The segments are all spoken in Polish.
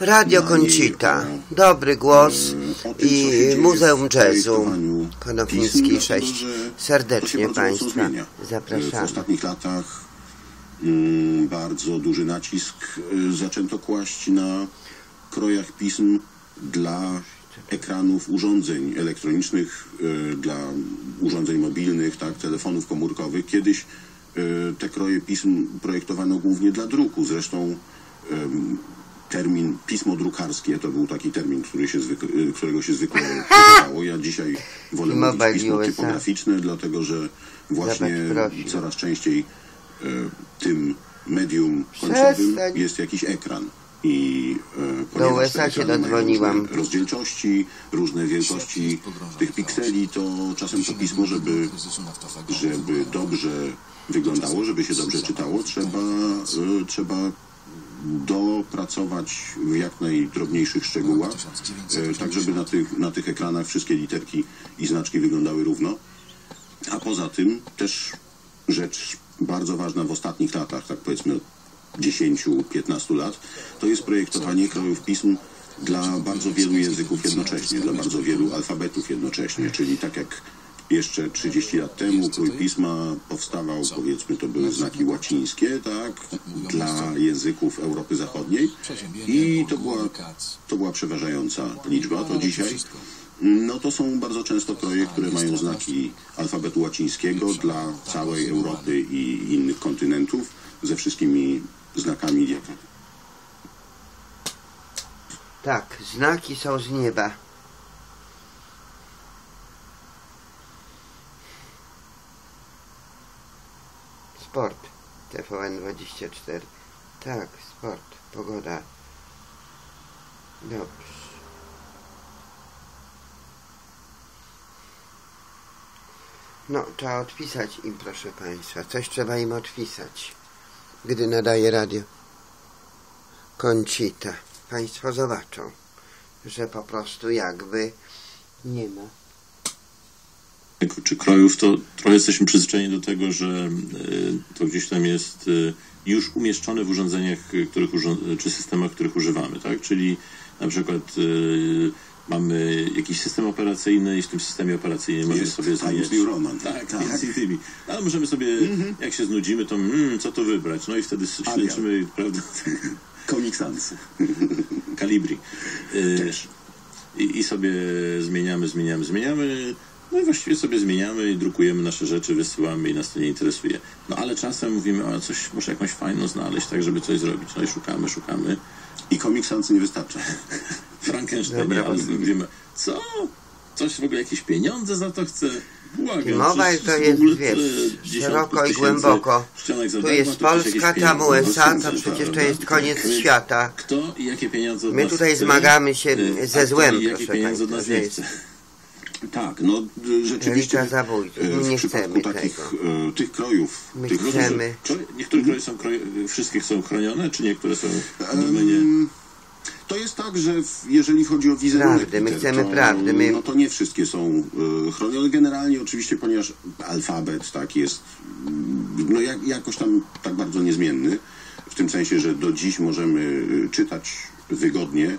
Radio o Dobry głos e, się i Muzeum w Jazzu pism, 6. dlatego, że to się Serdecznie Państwa. W zapraszamy. ostatnich latach mm, bardzo duży nacisk y, zaczęto kłaść na krojach pism dla ekranów urządzeń elektronicznych, y, dla urządzeń mobilnych, tak, telefonów komórkowych. Kiedyś te kroje pism projektowano głównie dla druku. Zresztą termin pismo drukarskie to był taki termin, który się zwykle, y, którego się zwykle używało. Ja dzisiaj wolę mówić pismo USA. typograficzne, dlatego że właśnie coraz częściej e, tym medium końcowym Przestań. jest jakiś ekran. I e, ponieważ USA się dodzwoniłam. różne rozdzielczości, różne wielkości tych pikseli, to czasem to pismo, żeby, żeby dobrze wyglądało, żeby się dobrze czytało, trzeba, e, trzeba dopracować w jak najdrobniejszych szczegółach, e, tak żeby na tych, na tych ekranach wszystkie literki i znaczki wyglądały równo. A poza tym też rzecz bardzo ważna w ostatnich latach, tak powiedzmy 10-15 lat, to jest projektowanie krojów pism dla bardzo wielu języków jednocześnie, dla bardzo wielu alfabetów jednocześnie, czyli tak jak jeszcze 30 lat temu krój pisma powstawał, powiedzmy, to były znaki łacińskie, tak, dla języków Europy Zachodniej. I to była, to była przeważająca liczba, to dzisiaj. no to są bardzo często kroje, które mają znaki alfabetu łacińskiego dla całej Europy i innych kontynentów ze wszystkimi znakami diakryt. Tak, znaki są z nieba. Sport. TVN 24. Tak, sport. Pogoda. Dobrze. No, trzeba odpisać im, proszę Państwa. Coś trzeba im odpisać, gdy nadaje radio. Conchita. Państwo zobaczą, że po prostu jakby nie ma. Czy krojów, to trochę jesteśmy przyzwyczajeni do tego, że e, to gdzieś tam jest e, już umieszczone w urządzeniach, e, których czy systemach, których używamy, tak? Czyli na przykład mamy jakiś system operacyjny i w tym systemie operacyjnym możemy sobie Times zmieniać. New Roman. Tak, Tak. między innymi. Ale możemy sobie, jak się znudzimy, to mm, co tu wybrać? No i wtedy śleczymy, prawda, Comic Sans. kalibri. Też. i, i sobie zmieniamy, zmieniamy, zmieniamy. No i właściwie sobie zmieniamy i drukujemy nasze rzeczy, wysyłamy i nas to nie interesuje. No ale czasem mówimy, o coś, może jakąś fajną znaleźć, tak żeby coś zrobić. No i szukamy, szukamy. I Sans nie wystarcza. Frankenstein, Dobra, ale mówimy, co? Coś w ogóle, jakieś pieniądze za to chce? Błagam. Mowa przecież to jest, wiesz, dziesiątków szeroko i głęboko. Tu darmo, jest Polska, tam USA, to przecież to jest koniec Więc świata. Kto i jakie pieniądze od My tutaj zmagamy się y, ze a kto złem, proszę pieniądze od Państwa, Tak, no rzeczywiście zabójców. nie w przypadku takich tego. y, tych krojów, My tych różnych- chcemy. Czy niektóre kroje są kroje, wszystkie są chronione, czy niektóre są w domenie? Em, To jest tak, że w, jeżeli chodzi o wizerunek Prawdy, my chcemy to, prawdy, my- No to nie wszystkie są y, chronione. Generalnie oczywiście, ponieważ alfabet tak jest mm, no jak, jakoś tam tak bardzo niezmienny, w tym sensie, że do dziś możemy czytać wygodnie y,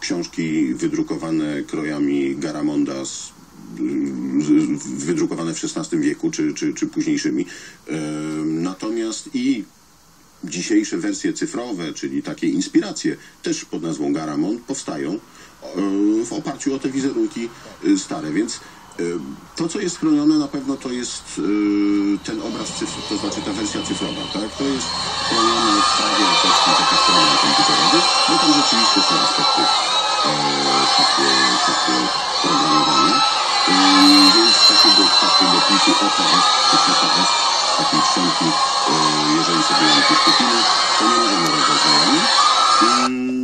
książki wydrukowane krojami Garamonda z wydrukowane w XVI wieku czy, czy, czy późniejszymi. Em, Natomiast i dzisiejsze wersje cyfrowe, czyli takie inspiracje, też pod nazwą Garamond, powstają e, w oparciu o te wizerunki e, stare, więc e, to, co jest chronione na pewno to jest e, ten obraz cyfr, to znaczy ta wersja cyfrowa, tak? To jest chronione w prawie autorskiej taka strona komputerowa, bo tam rzeczywiście są aspekty e, takie, takie programowania. Więc takiego, takiego pliku OPF czy CPF, takiej czcionki, e, jeżeli sobie ją kupimy, to nie możemy. Mm,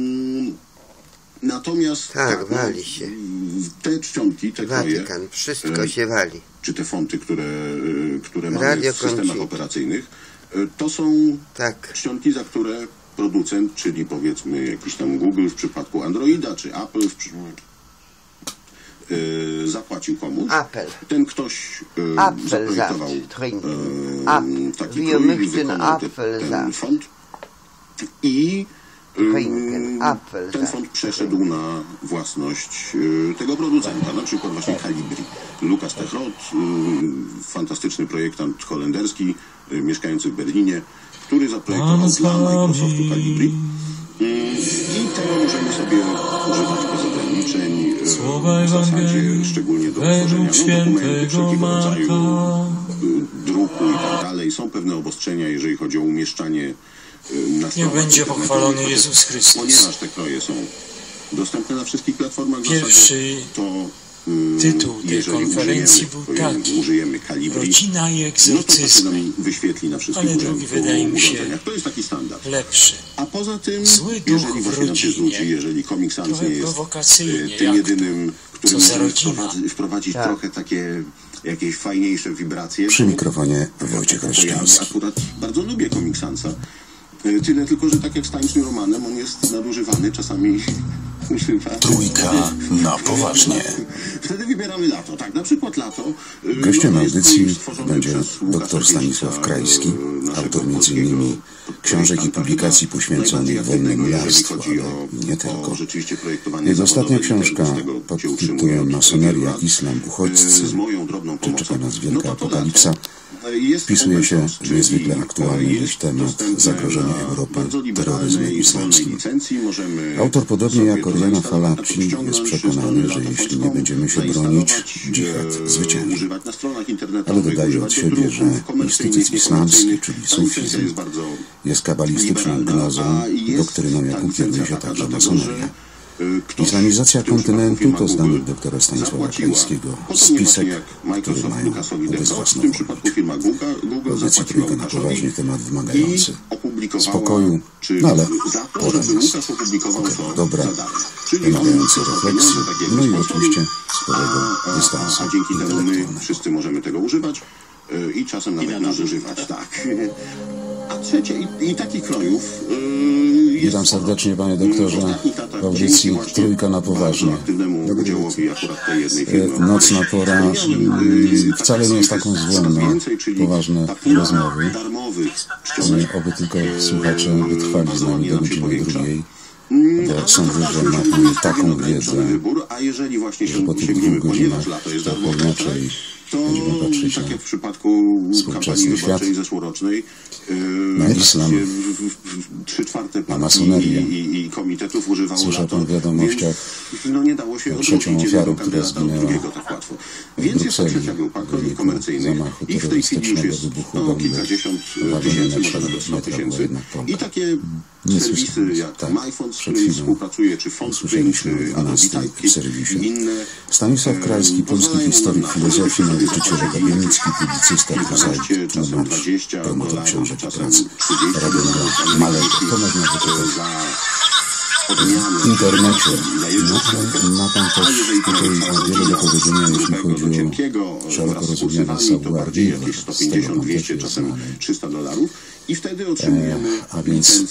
Natomiast Tak, no, wali się. te czcionki, te kroje, Watykan, wszystko e, się wali. czy te fonty, które, e, które mamy w systemach operacyjnych, e, to są Tak. czcionki, za które producent, czyli powiedzmy jakiś tam Google w przypadku Androida, czy Apple w przy... e, zapłacił komuś. Apel. Ten ktoś e, Apfel zaprojektował Apfel. taki möchten wykonał ten saft. font i Apel, Ten tak. fond przeszedł na własność y, tego producenta, na przykład właśnie Calibri. Lukas Techrot, y, fantastyczny projektant holenderski, mieszkający w Berlinie, który zaprojektował dla Microsoftu Calibri. I tego możemy sobie używać bez ograniczeń, Słowa w zasadzie szczególnie do tworzenia no, dokumentów wszelkiego rodzaju druku i tak dalej. Są pewne obostrzenia, jeżeli chodzi o umieszczanie stronach będzie pochwalony Jezus Chrystus. Ponieważ te kroje są dostępne na wszystkich platformach Pierwszy to y, tytuł tej jeżeli konferencji użyjemy, był użyjemy, taki. użyjemy kalibri, Rodzina i no to to się egzorcyzmy. nam wyświetli na wszystkich Ale drugi urządzeniach. wydaje mi się urządzeniach. To jest taki standard. Lepszy. A poza tym, Zły duch jeżeli w właśnie nam się rodzinie. zwróci, jeżeli Comic Sans Trochę nie jest y, tym jedynym, który może rodzina. wprowadzi- wprowadzić Tak. trochę takie jakieś fajniejsze wibracje. Przy mikrofonie Wojciech to ja akurat bardzo lubię Comic Sansa. Y, Tyle tylko, że tak jak z Romanem, on jest nadużywany, czasami. Trójka na poważnie. Wtedy wybieramy lato, tak, na przykład lato. y, Gościem audycji będzie dr Stanisław Krajski, y, autor innymi książek i publikacji poświęconych malarstwu, chodzi ale nie tylko. Jego ostatnia książka pod tytułem Masoneria. Islam, uchodźcy, Y, czy czeka nas No wielka apokalipsa, y, wpisuje się niezwykle aktualny dziś temat zagrożenia Europy terroryzmem islamskim. Autor, podobnie jak Oriana Falaci, jest przekonany, ze że jeśli nie będziemy się bronić, dżihad zwycięży. Ale dodaje od siebie, że instytut islamski, czyli sufizm, jest kabalistyczną gnozą, doktryną, jaką kieruje się także masoneria. Islamizacja kontynentu to Google, doktora Stanisława Krajskiego podobnie spisek, który mają ubezwłasnowolnić. zapłaciła trójka na poważnie, temat wymagający spokoju, no ale pora jest. To Dobra, wymagający refleksji, no i oczywiście sporego dystansu intelektualnego. wszyscy możemy tego używać y, i czasem nawet nadużywać, tak. A trzecie, i, i takich krojów y, jest Witam serdecznie, panie doktorze, w ostatnich latach w audycji Trójka na poważnie. E, Nocna pora y, mm, wcale nie jest taką złą na czyli poważne rozmowy. Oby tylko słuchacze wytrwali z nami do godziny drugiej, Mm, bo sądzę, że ma pan taką wiedzę, wybór, a jeżeli właśnie że po tych dwóch godzinach darmowe, inaczej to będziemy patrzeć tak jak w przypadku kampanii wyborczej zeszłorocznej, na yy, islam, trzy czwarte partii i, i, i komitetów używało Słyszał lato, pan w wiadomościach no nie dało się trzecią ofiarę, która zginęła drugiego tak łatwo. Więc jest to trzecia grupa komercyjnych i w tej chwili już jest no, kilkadziesiąt tysięcy, może nawet 100 metra była tysięcy. I takie Nie serwisy jak Tak. MyFond, z którymi współpracuje, czy usłyszeliśmy czy o Adobe 12 Typekit serwisie. i inne Stanisław Krajski, polski pozwalają historyk, filozofii, nauczyciel akademicki, publicysta, prozaik, tłumacz, 20 promotor książek i czasem prac, 30 radiowa dolarów Malek, amerykańskich, to można wyczytać za odmianę w internecie. ale ma pan też tutaj wiele do powiedzenia, jeśli chodzi o szeroko rozumiane kursywami, to bardziej savoir jakieś vivre. Z tego 150, pan 200, też jest czasem znany. 300 dolarów i wtedy otrzymujemy a więc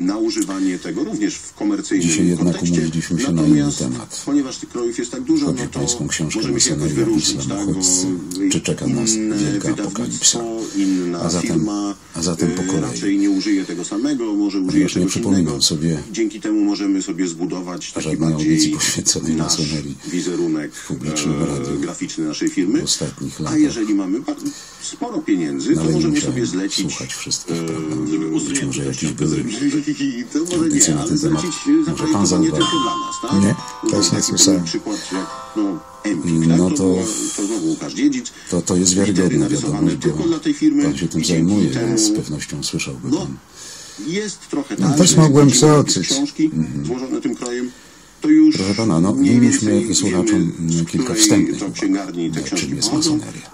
na używanie tego również w komercyjnym Dzisiaj jednak kontekście. umówiliśmy się na inny temat. ponieważ tych krojów jest tak dużo, Chodzi no to pańską książkę możemy się jakoś wyróżnić, tak? Bo. Czy czeka nas wielka apokalipsa? Inna A zatem- firma a zatem po e, kolei. raczej nie użyje tego samego, może użyje Ponieważ nie przypominam innego. sobie Dzięki temu możemy sobie zbudować taki żadnej audycji bardziej poświęconej nasz masonerii wizerunek w publicznym e, radiu graficzny naszej firmy. w ostatnich A jeżeli mamy sporo pieniędzy, to możemy musiałem sobie zlecić słuchać wszystkich, e, prawda? Być może jakieś były I to może nie, ale zlecić pan zaprojektowanie tylko dla nas, tak? Nie, No, też nie słyszałem. przykład jak no, Empik, tak? No to, to- to znowu Łukasz Dziedzic. To, to jest narysowane wiadomość, tylko bo dla tej firmy. pan się tym zajmuje, temu- z pewnością słyszałby No, pan. jest trochę No, tak, też że mogłem przeoczyć. książki złożone tym krojem, to już Proszę pana, no, mieliśmy słuchaczom z kilka wstępnych uwag, książki czym jest masoneria.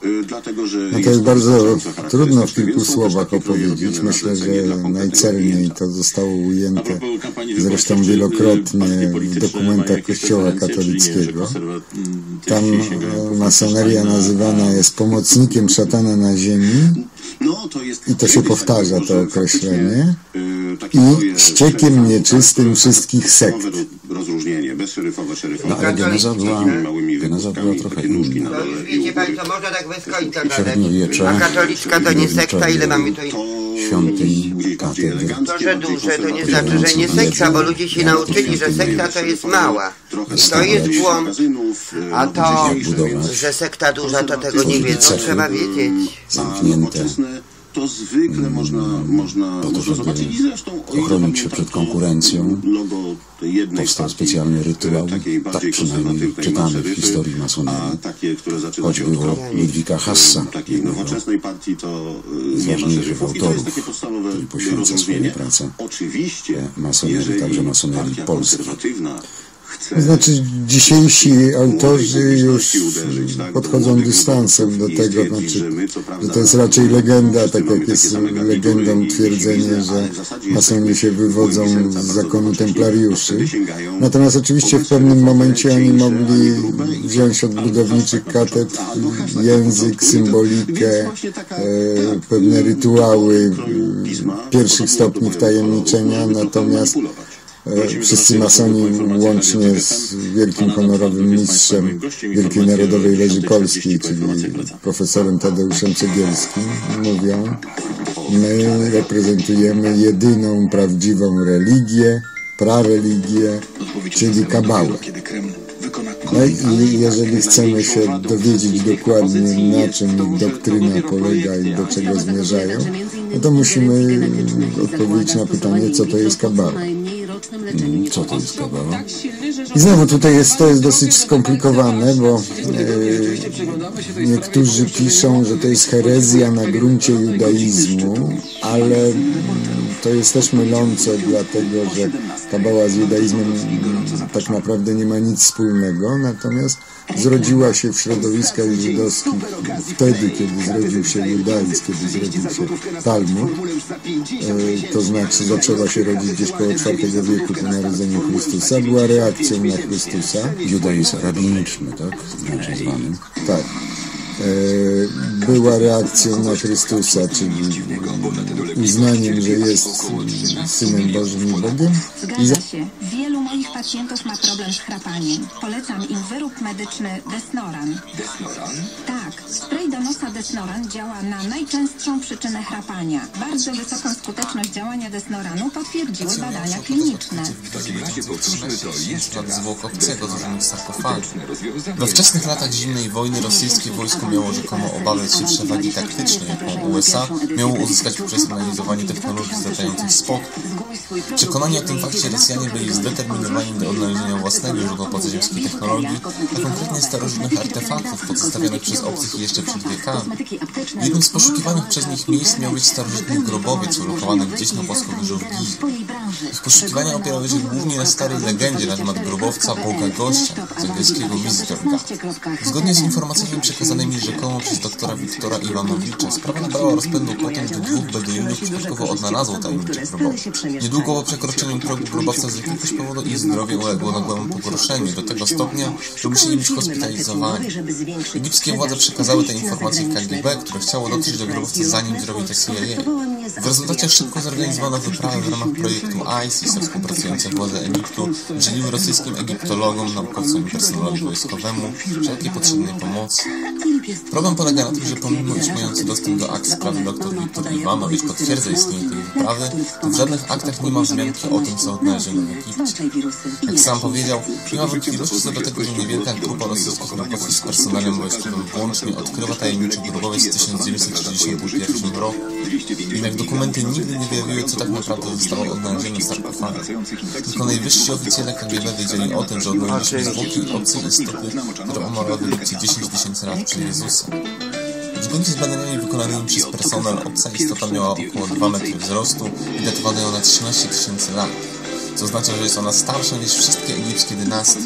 że No to jest bardzo trudno w kilku słowach opowiedzieć. Myślę, że najcelniej to zostało ujęte zresztą y, wielokrotnie w dokumentach Kościoła katolickiego. Tam e, masoneria nazywana jest pomocnikiem szatana na ziemi No, I to się powtarza, to określenie. y, i ściekiem nieczystym wszystkich sekt. Rozróżnienie, bezszeryfowe, szeryfowe. No, ale geneza była, geneza była trochę inna. na No dole już wiecie. Państwo, można tak bez końca gadać. A katolicka to nie sekta, ile mamy tutaj To świątyń, katedr. To, że duże, to nie znaczy, że nie sekta, bo ludzie się nauczyli, że sekta to jest mała. Trochę To jest błąd. magazynów, e, A to, że sekta duża, to tego nie wiedzą, trzeba wiedzieć. A Zamknięte. To zwykle można, można, to, można zobaczyć. i zresztą o ochronić się przed konkurencją, logo tej jednej powstał specjalny rytuał, tak przynajmniej czytamy w historii masonerii. a takie, które zaczyna Choć się od było kropki, Ludwika Hassa, takiej nowoczesnej partii to nie ważniejszych autorów, który poświęca prace. Oczywiście, masonerii, także masonerii polskiej. Chce Znaczy dzisiejsi autorzy już tak, podchodzą dystansem do tego, znaczy, że to jest raczej legenda, tak jak jest legendą twierdzenie, że ale w zasadzie masoni jesteśmy się wywodzą w głębi serca z zakonu templariuszy. Natomiast oczywiście w pewnym momencie oni mogli wziąć od budowniczych na język, symbolikę, e, tak, pewne rytuały pisma, e, pierwszych stopni wtajemniczenia, trochę natomiast Wszyscy masoni łącznie z wielkim honorowym mistrzem. Wielkiej Narodowej 10.40 Polskiej, po czyli profesorem Tadeuszem Cegielskim, mówią, my reprezentujemy jedyną prawdziwą religię, prareligię, czyli kabałę. No i jeżeli chcemy się dowiedzieć dokładnie na czym ich doktryna polega i do czego zmierzają, no to musimy odpowiedzieć na pytanie, co to jest kabała. Co to jest kabała? I znowu tutaj jest, to jest dosyć skomplikowane, bo e, niektórzy piszą, że to jest herezja na gruncie judaizmu, ale to jest też mylące, dlatego że kabała z judaizmem tak naprawdę nie ma nic wspólnego, natomiast zrodziła się w środowiskach żydowskich wtedy, kiedy zrodził się judaizm, kiedy zrodził się Talmud, e, to znaczy zaczęła się rodzić gdzieś koło IV wieku po narodzeniu Chrystusa, była reakcją na Chrystusa, Judaizm rabiniczny, tak? Inaczej zwany. tak. E, była reakcją na Chrystusa, czyli uznaniem, że jest Synem Bożym i Bogiem. Moich pacjentów ma problem z chrapaniem. Polecam im wyrób medyczny Desnoran. Desnoran? Tak, spray do nosa Desnoran działa na najczęstszą przyczynę chrapania. Bardzo wysoką skuteczność działania Desnoranu potwierdziły badania kliniczne. W takim razie powtórzmy to jeszcze raz. zwłok obcego złożonych. Skuteczne rozwiązanie. We wczesnych latach zimnej wojny rosyjskie wojsko miało rzekomo obawiać się przewagi taktycznej, jaką USA miało uzyskać przez analizowanie technologii zlatających spot. Przekonani o tym fakcie Rosjanie byli zdeterminowani do odnalezienia własnego źródła pozaziemskiej technologii, a konkretnie starożytnych artefaktów pozostawionych przez obcych jeszcze przed wiekami. Jednym z poszukiwanych przez nich miejsc miał być starożytny grobowiec ulokowany gdzieś na płaskowyżu w Gizie. Ich poszukiwania opierały się głównie na starej legendzie na temat grobowca Boga Gościa, z angielskiego Visitor God. Zgodnie z informacjami przekazanymi rzekomo przez doktora Wiktora Iwanowicza, sprawa nabrała rozpędu po tym, gdy dwóch beduinów przypadkowo odnalazło tajemniczy grobowiec. Niedługo po przekroczeniu progu grobowca z jakiegoś powodu zdrowie uległo nagłemu pogorszeniu, do tego stopnia, że musieli być hospitalizowani. Egipskie władze przekazały te informacje KGB, które chciało dotrzeć do grobowca zanim zrobi to CIA. W rezultacie szybko zorganizowano wyprawę w ramach projektu ISIS, współpracujące władze Egiptu udzieliły rosyjskim egiptologom, naukowcom i personelowi wojskowemu wszelkiej potrzebnej pomocy. Problem polega na tym, że pomimo iż mający dostęp do akt sprawy dr Wiktor Iwanowicz potwierdza istnienie tej wyprawy, to w żadnych aktach nie ma wzmianki o tym, co odnaleziono w Egipcie. Jak sam powiedział, ma wątpliwości co do tego, że niewielka grupa rosyjskich naukowców z personelem wojskowym włącznie odkrywa tajemniczy grobowiec w 1961 roku. Jednak dokumenty nigdy nie wyjawiły, co tak naprawdę zostało odnalezione w sarkofagach. Tylko najwyżsi oficjele KGB wiedzieli o tym, że odnaleźliśmy zwłoki obcej istoty, która umarła w Egipcie 10 tysięcy lat przed Jezusem. Zgodnie z badaniami wykonanymi przez personel, obca istota miała około 2 metry wzrostu i datowano ją na 13 tysięcy lat, co oznacza, że jest ona starsza niż wszystkie egipskie dynastie.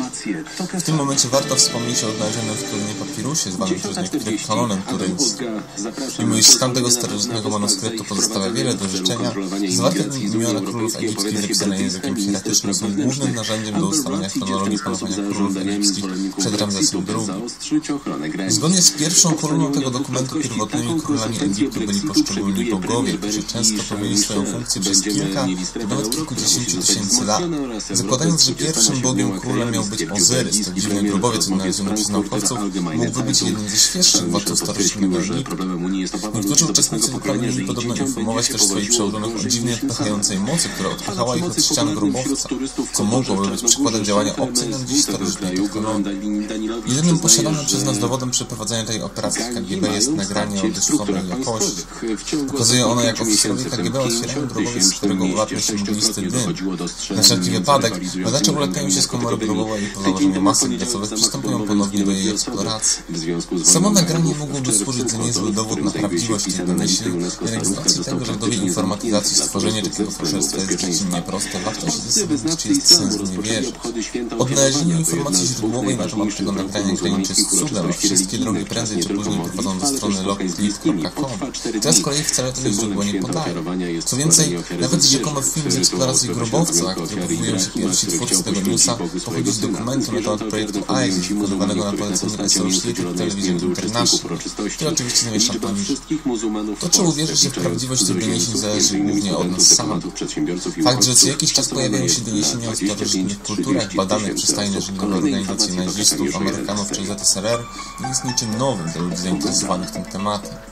W tym momencie warto wspomnieć o odnalezionym w Krynie papirusie, zwanym przez niektórych kanonem turyńskim. Mimo iż stan tego starożytnego manuskryptu pozostawia wiele do życzenia, zawarte w nim imiona królów egipskich zapisane językiem hieratycznym są głównym narzędziem do ustalenia chronologii panowania królów egipskich. przed Ramzesem II. Zgodnie z pierwszą kolumną tego dokumentu pierwotnymi królami Egiptu byli poszczególni bogowie, którzy często pełnili swoją funkcję przez kilka, nawet kilkudziesięciu tysięcy Syla, zakładając, że pierwszym bogiem królem miał być Ozyrys, to dziwny grobowiec odnaleziony przez naukowców, mógłby być jednym ze świeższych władców starożytnego Egiptu. Niektórzy uczestnicy wyprawy mieli podobno informować też swoich przełożonych o dziwnej odpychającej mocy, która odpychała ich od ścian grobowca, co mogłoby być przykładem działania obcej nam dziś starożytnej technologii. Jedynym posiadanym przez nas dowodem przeprowadzenia tej operacji w KGB jest nagranie o dyskutowanej jakości. Pokazuje ono, jak oficerowie KGB otwierają grobowiec, z którego ulatnia się mglisty dym. Na wszelki wypadek badacze ulepiają się z komory grobowej i po założeniu masek gazowych przystępują ponownie do jej eksploracji. Samo nagranie mogłoby służyć za niezły dowód na prawdziwość tych doniesień, jednak z racji tego, dobie informatyzacji stworzenie takiego fałszerstwa jest dziecinnie proste, warto się zastanowić, czy jest sens w nie wierzyć. Odnalezienie informacji źródłowej na temat tego nagrania graniczy z cudem, wszystkie drogi prędzej czy później prowadzą do strony locklead.com. To z kolei wcale tego źródła nie podaje. Co więcej, nawet rzekomo film z eksploracji grobowca, się pierwsi twórcy tego newsa, pochodzi z dokumentu na temat projektu ICE, wykonywanego na polecenie Associated Television International, który oczywiście zamieszcza pamięć. To czy uwierzyć, że prawdziwość tych doniesień zależy głównie od nas samych. Fakt, że co jakiś czas pojawiają się doniesienia o starożytnych kulturach badanych przez tajne rządowe organizacje nazistów, Amerykanów czy ZSRR, nie jest niczym nowym dla ludzi zainteresowanych tym tematem.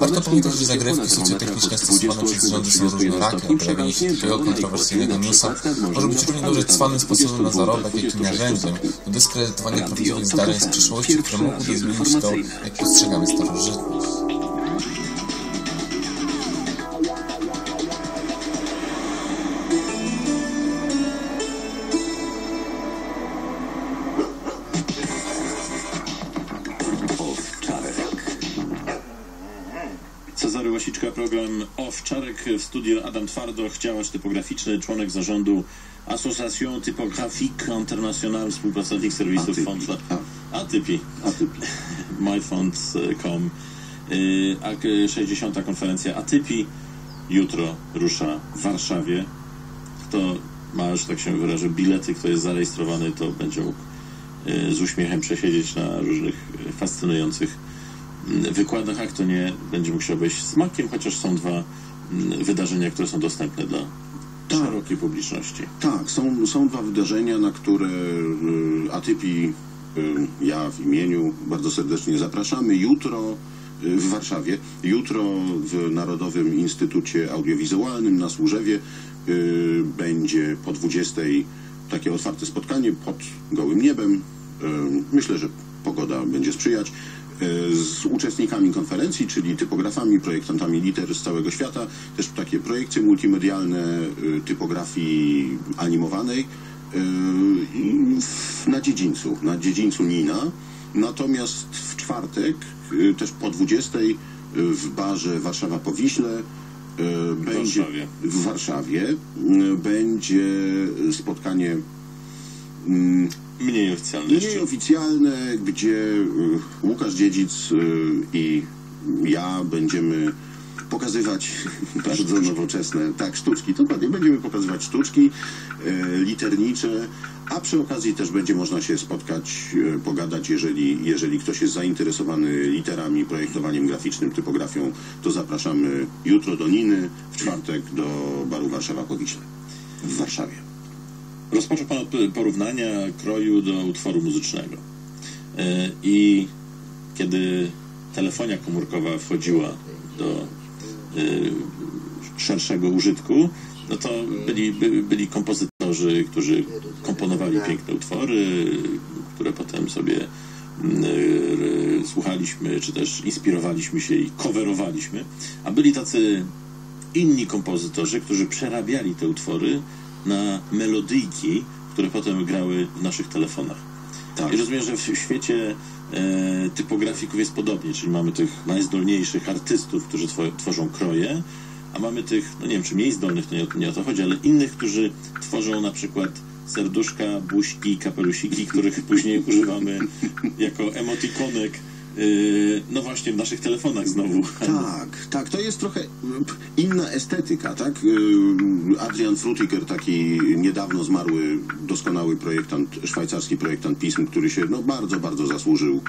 Warto pamiętać, że zagrywki socjotechniczne stosowane przez rządy są różnorakie, a pojawienie się takiego kontrowersyjnego newsa. Może być równie dobrze cwanym sposobem na zarobek, jak i narzędziem do dyskredytowania prawdziwych zdarzeń z przyszłości, które mogłyby zmienić to, jak postrzegamy starożytność. Program Owczarek w studiu Adam Twardoch, działacz typograficzny, członek zarządu Association Typographique International, współpracownik serwisów Atypi. Fond A. Atypi, Atypi. myfond.com. Y, a- 60. konferencja Atypi jutro rusza w Warszawie. Kto ma, że tak się wyrażę, bilety, kto jest zarejestrowany, to będzie mógł y, z uśmiechem przesiedzieć na różnych y, fascynujących wykładach, a kto nie, będzie musiał wejść z makiem, chociaż są dwa mm, wydarzenia, które są dostępne dla szerokiej publiczności. Tak, są, są dwa wydarzenia, na które y, Atypi, y, ja w imieniu bardzo serdecznie zapraszamy. Jutro y, w Warszawie, jutro w Narodowym Instytucie Audiowizualnym na Służewie będzie po 20 takie otwarte spotkanie pod gołym niebem. Myślę, że pogoda będzie sprzyjać z uczestnikami konferencji, czyli typografami, projektantami liter z całego świata, też takie projekcje multimedialne y, typografii animowanej w- na dziedzińcu, na dziedzińcu Nina. Natomiast w czwartek, też po 20 y, w barze Warszawa po Wiśle y, będzie Warszawie. w Warszawie będzie spotkanie mm, Mniej oficjalne jeszcze. nieoficjalne, gdzie y, Łukasz Dziedzic y, i ja będziemy pokazywać bardzo nowoczesne, tak, sztuczki, dokładnie, będziemy pokazywać sztuczki y, liternicze, a przy okazji też będzie można się spotkać, y, pogadać, jeżeli, jeżeli ktoś jest zainteresowany literami, projektowaniem graficznym, typografią, to zapraszamy jutro do Niny, w czwartek do baru Warszawa po Wiśle w Warszawie. Rozpoczął Pan od porównania kroju do utworu muzycznego. E, I kiedy telefonia komórkowa wchodziła do e, szerszego użytku, no to byli, by, byli kompozytorzy, którzy komponowali piękne utwory, które potem sobie mm, e, słuchaliśmy, czy też inspirowaliśmy się i coverowaliśmy, a byli tacy inni kompozytorzy, którzy przerabiali te utwory na melodyjki, które potem grały w naszych telefonach. Tak. I rozumiem, że w świecie e, typografików jest podobnie, czyli mamy tych najzdolniejszych artystów, którzy two, tworzą kroje, a mamy tych, no nie wiem, czy mniej zdolnych, to nie, o- nie o to chodzi, ale innych, którzy tworzą na przykład serduszka, buźki, kapelusiki, których później używamy jako emotikonek, no właśnie w naszych telefonach znowu. Tak, tak, to jest trochę y, inna estetyka, tak? Y, Adrian Frutiger, taki niedawno zmarły, doskonały projektant, szwajcarski projektant pism, który się no, bardzo, bardzo zasłużył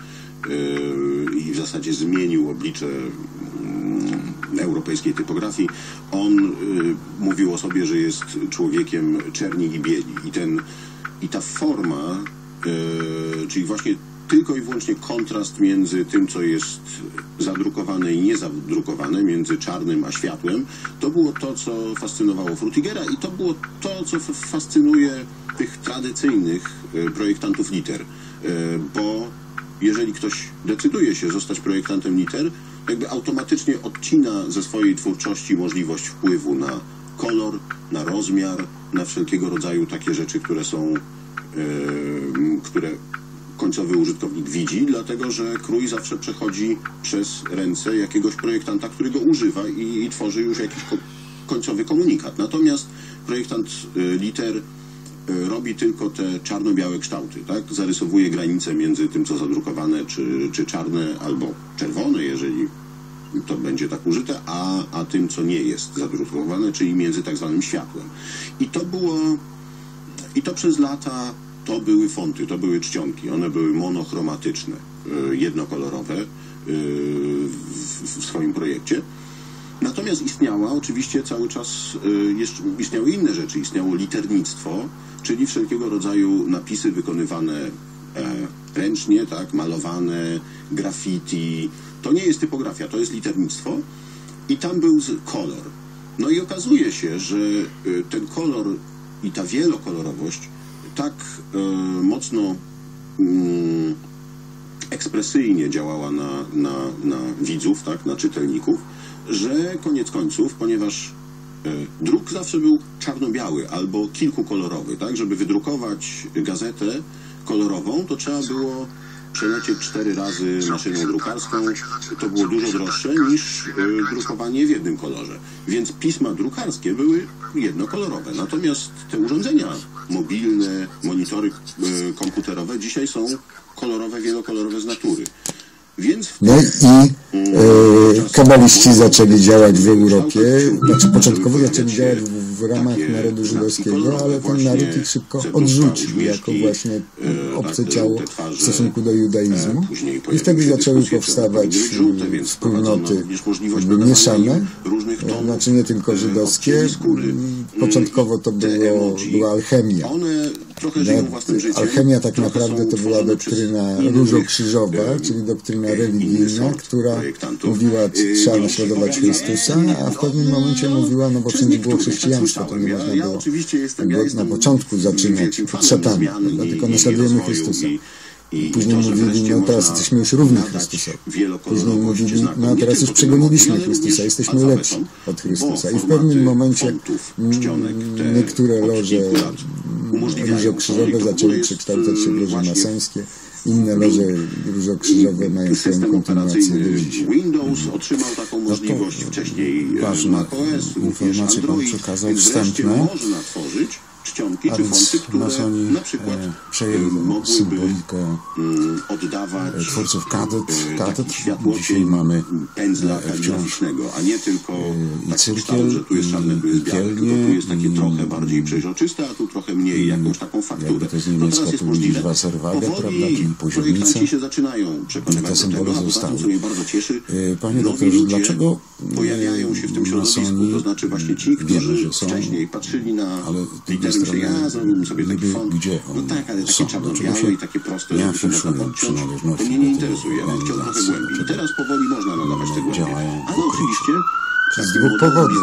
y, i w zasadzie zmienił oblicze mm, europejskiej typografii. On y, mówił o sobie, że jest człowiekiem czerni i bieli. I, ten, i ta forma, y, czyli właśnie tylko i wyłącznie kontrast między tym, co jest zadrukowane i niezadrukowane, między czarnym a światłem, to było to, co fascynowało Frutigera i to było to, co fascynuje tych tradycyjnych y, projektantów liter. Y, Bo jeżeli ktoś decyduje się zostać projektantem liter, jakby automatycznie odcina ze swojej twórczości możliwość wpływu na kolor, na rozmiar, na wszelkiego rodzaju takie rzeczy, które są, e, które końcowy użytkownik widzi, dlatego że krój zawsze przechodzi przez ręce jakiegoś projektanta, który go używa i, i tworzy już jakiś ko- końcowy komunikat. Natomiast projektant e, liter e, robi tylko te czarno-białe kształty, tak? Zarysowuje granice między tym, co zadrukowane, czy, czy czarne, albo czerwone, jeżeli to będzie tak użyte, a, a tym, co nie jest zadrukowane, czyli między tak zwanym światłem. I to było, i to przez lata to były fonty, to były czcionki. One były monochromatyczne, y, jednokolorowe y, w, swoim projekcie. Natomiast istniała oczywiście cały czas, jeszcze istniały inne rzeczy. Istniało liternictwo, czyli wszelkiego rodzaju napisy wykonywane e, ręcznie, tak, malowane, graffiti. To nie jest typografia, to jest liternictwo. I tam był kolor. No i okazuje się, że ten kolor i ta wielokolorowość tak e, mocno mm, ekspresyjnie działała na, na, na widzów, tak, na czytelników, że koniec końców, ponieważ e, druk zawsze był czarno-biały albo kilkukolorowy, tak, żeby wydrukować gazetę kolorową, to trzeba było przelecieć cztery razy maszyną drukarską. To było dużo droższe niż e, drukowanie w jednym kolorze. Więc pisma drukarskie były jednokolorowe. Natomiast te urządzenia mobilne, monitory e, komputerowe dzisiaj są kolorowe, wielokolorowe z natury. Więc w No i e, kabaliści zaczęli działać w Europie, znaczy początkowo zaczęli działać w, w ramach narodu żydowskiego, ale ten naród ich szybko odrzucił jako właśnie obce ciało w stosunku do judaizmu. i wtedy zaczęły powstawać e, wspólnoty mieszane, e, znaczy nie tylko żydowskie. Mm, Początkowo to było, była alchemia. Alchemia tak naprawdę to była doktryna różokrzyżowa, e, czyli doktryna religijna, która mówiła, E, trzeba naśladować Chrystusa, a w pewnym momencie mówiła, no bo wszędzie było niektórych chrześcijaństwo, słyszałem. można Ja- ja było oczywiście jestem- ja jestem na początku zaczynać wielkim od szatana, i naśladujemy Chrystusa. i- Później mówili, no teraz jesteśmy już równi Chrystusowi. Później mówili, no teraz już przegoniliśmy Chrystusa, jesteśmy lepsi od Chrystusa. I w pewnym momencie niektóre loże w ogóle zaczęły przekształcać się w loże właśnie masońskie, inne loże różokrzyżowe mają swoją System kontynuację operacyjny do dziś. Windows otrzymał taką możliwość wcześniej e, również informacje pan Android, przekazał, więc wreszcie wstępne. można tworzyć czcionki czy fonty, które masoni na przykład e, e, przejęli symbolikę mm, oddawać e, twórców e, taki światłością Dzisiaj mamy pędzla e, wciąż a nie tylko i taki cyrkiel, kształt, że tu jest czarne, tu jest białe, tylko tu jest takie trochę bardziej przeźroczyste, a tu trochę mniej, jakąś taką fakturę. to To niemiecka teraz jest możliwe. Wasserwaage, Powoli prawda, czyli poziomnica. projektanci się zaczynają przekonywać Te symbole zostały. co mnie bardzo cieszy, E, Panie doktorze, dlaczego pojawiają się w tym e, środowisku, to znaczy właśnie ci, wiemy, którzy wcześniej patrzyli na litery i myśleli, strony a zrobimy sobie niby font, gdzie no one tak, ale takie są? Dlaczego się i takie proste, nie afiszują przynależności mnie nie interesuje, ja chciał trochę głębiej. Teraz powoli można nadawać te głębie. Ale oczywiście Z dwóch powodów.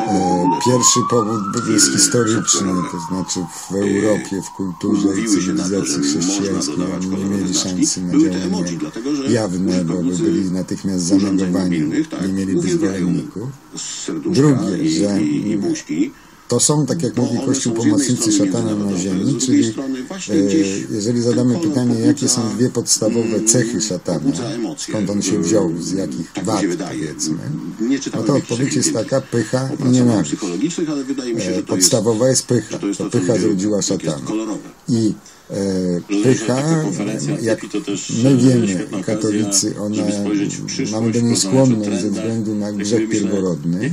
E, Pierwszy powód jest firmy historyczny, to znaczy w Europie, w kulturze i cywilizacji chrześcijańskiej oni nie mieli szansy na działanie jawne, bo byli natychmiast zanegowani, tak, nie mieliby uwielbiają zwolenników. serduszka Drugie, że-. To są, tak jak mówi Kościół pomocnicy szatana na ziemi, czyli e, jeżeli zadamy pytanie, jakie są dwie podstawowe cechy szatana, skąd on się wziął, z jakich Tak wad powiedzmy, no to odpowiedź jest taka, pycha i nienawiść. E, Podstawowa jest pycha, to, pycha zrodziła szatana. I Pycha, taka konferencja jak ATP to też, my e, wiemy, katolicy, ona, mamy do niej skłonność ze względu na Jak grzech pierworodny.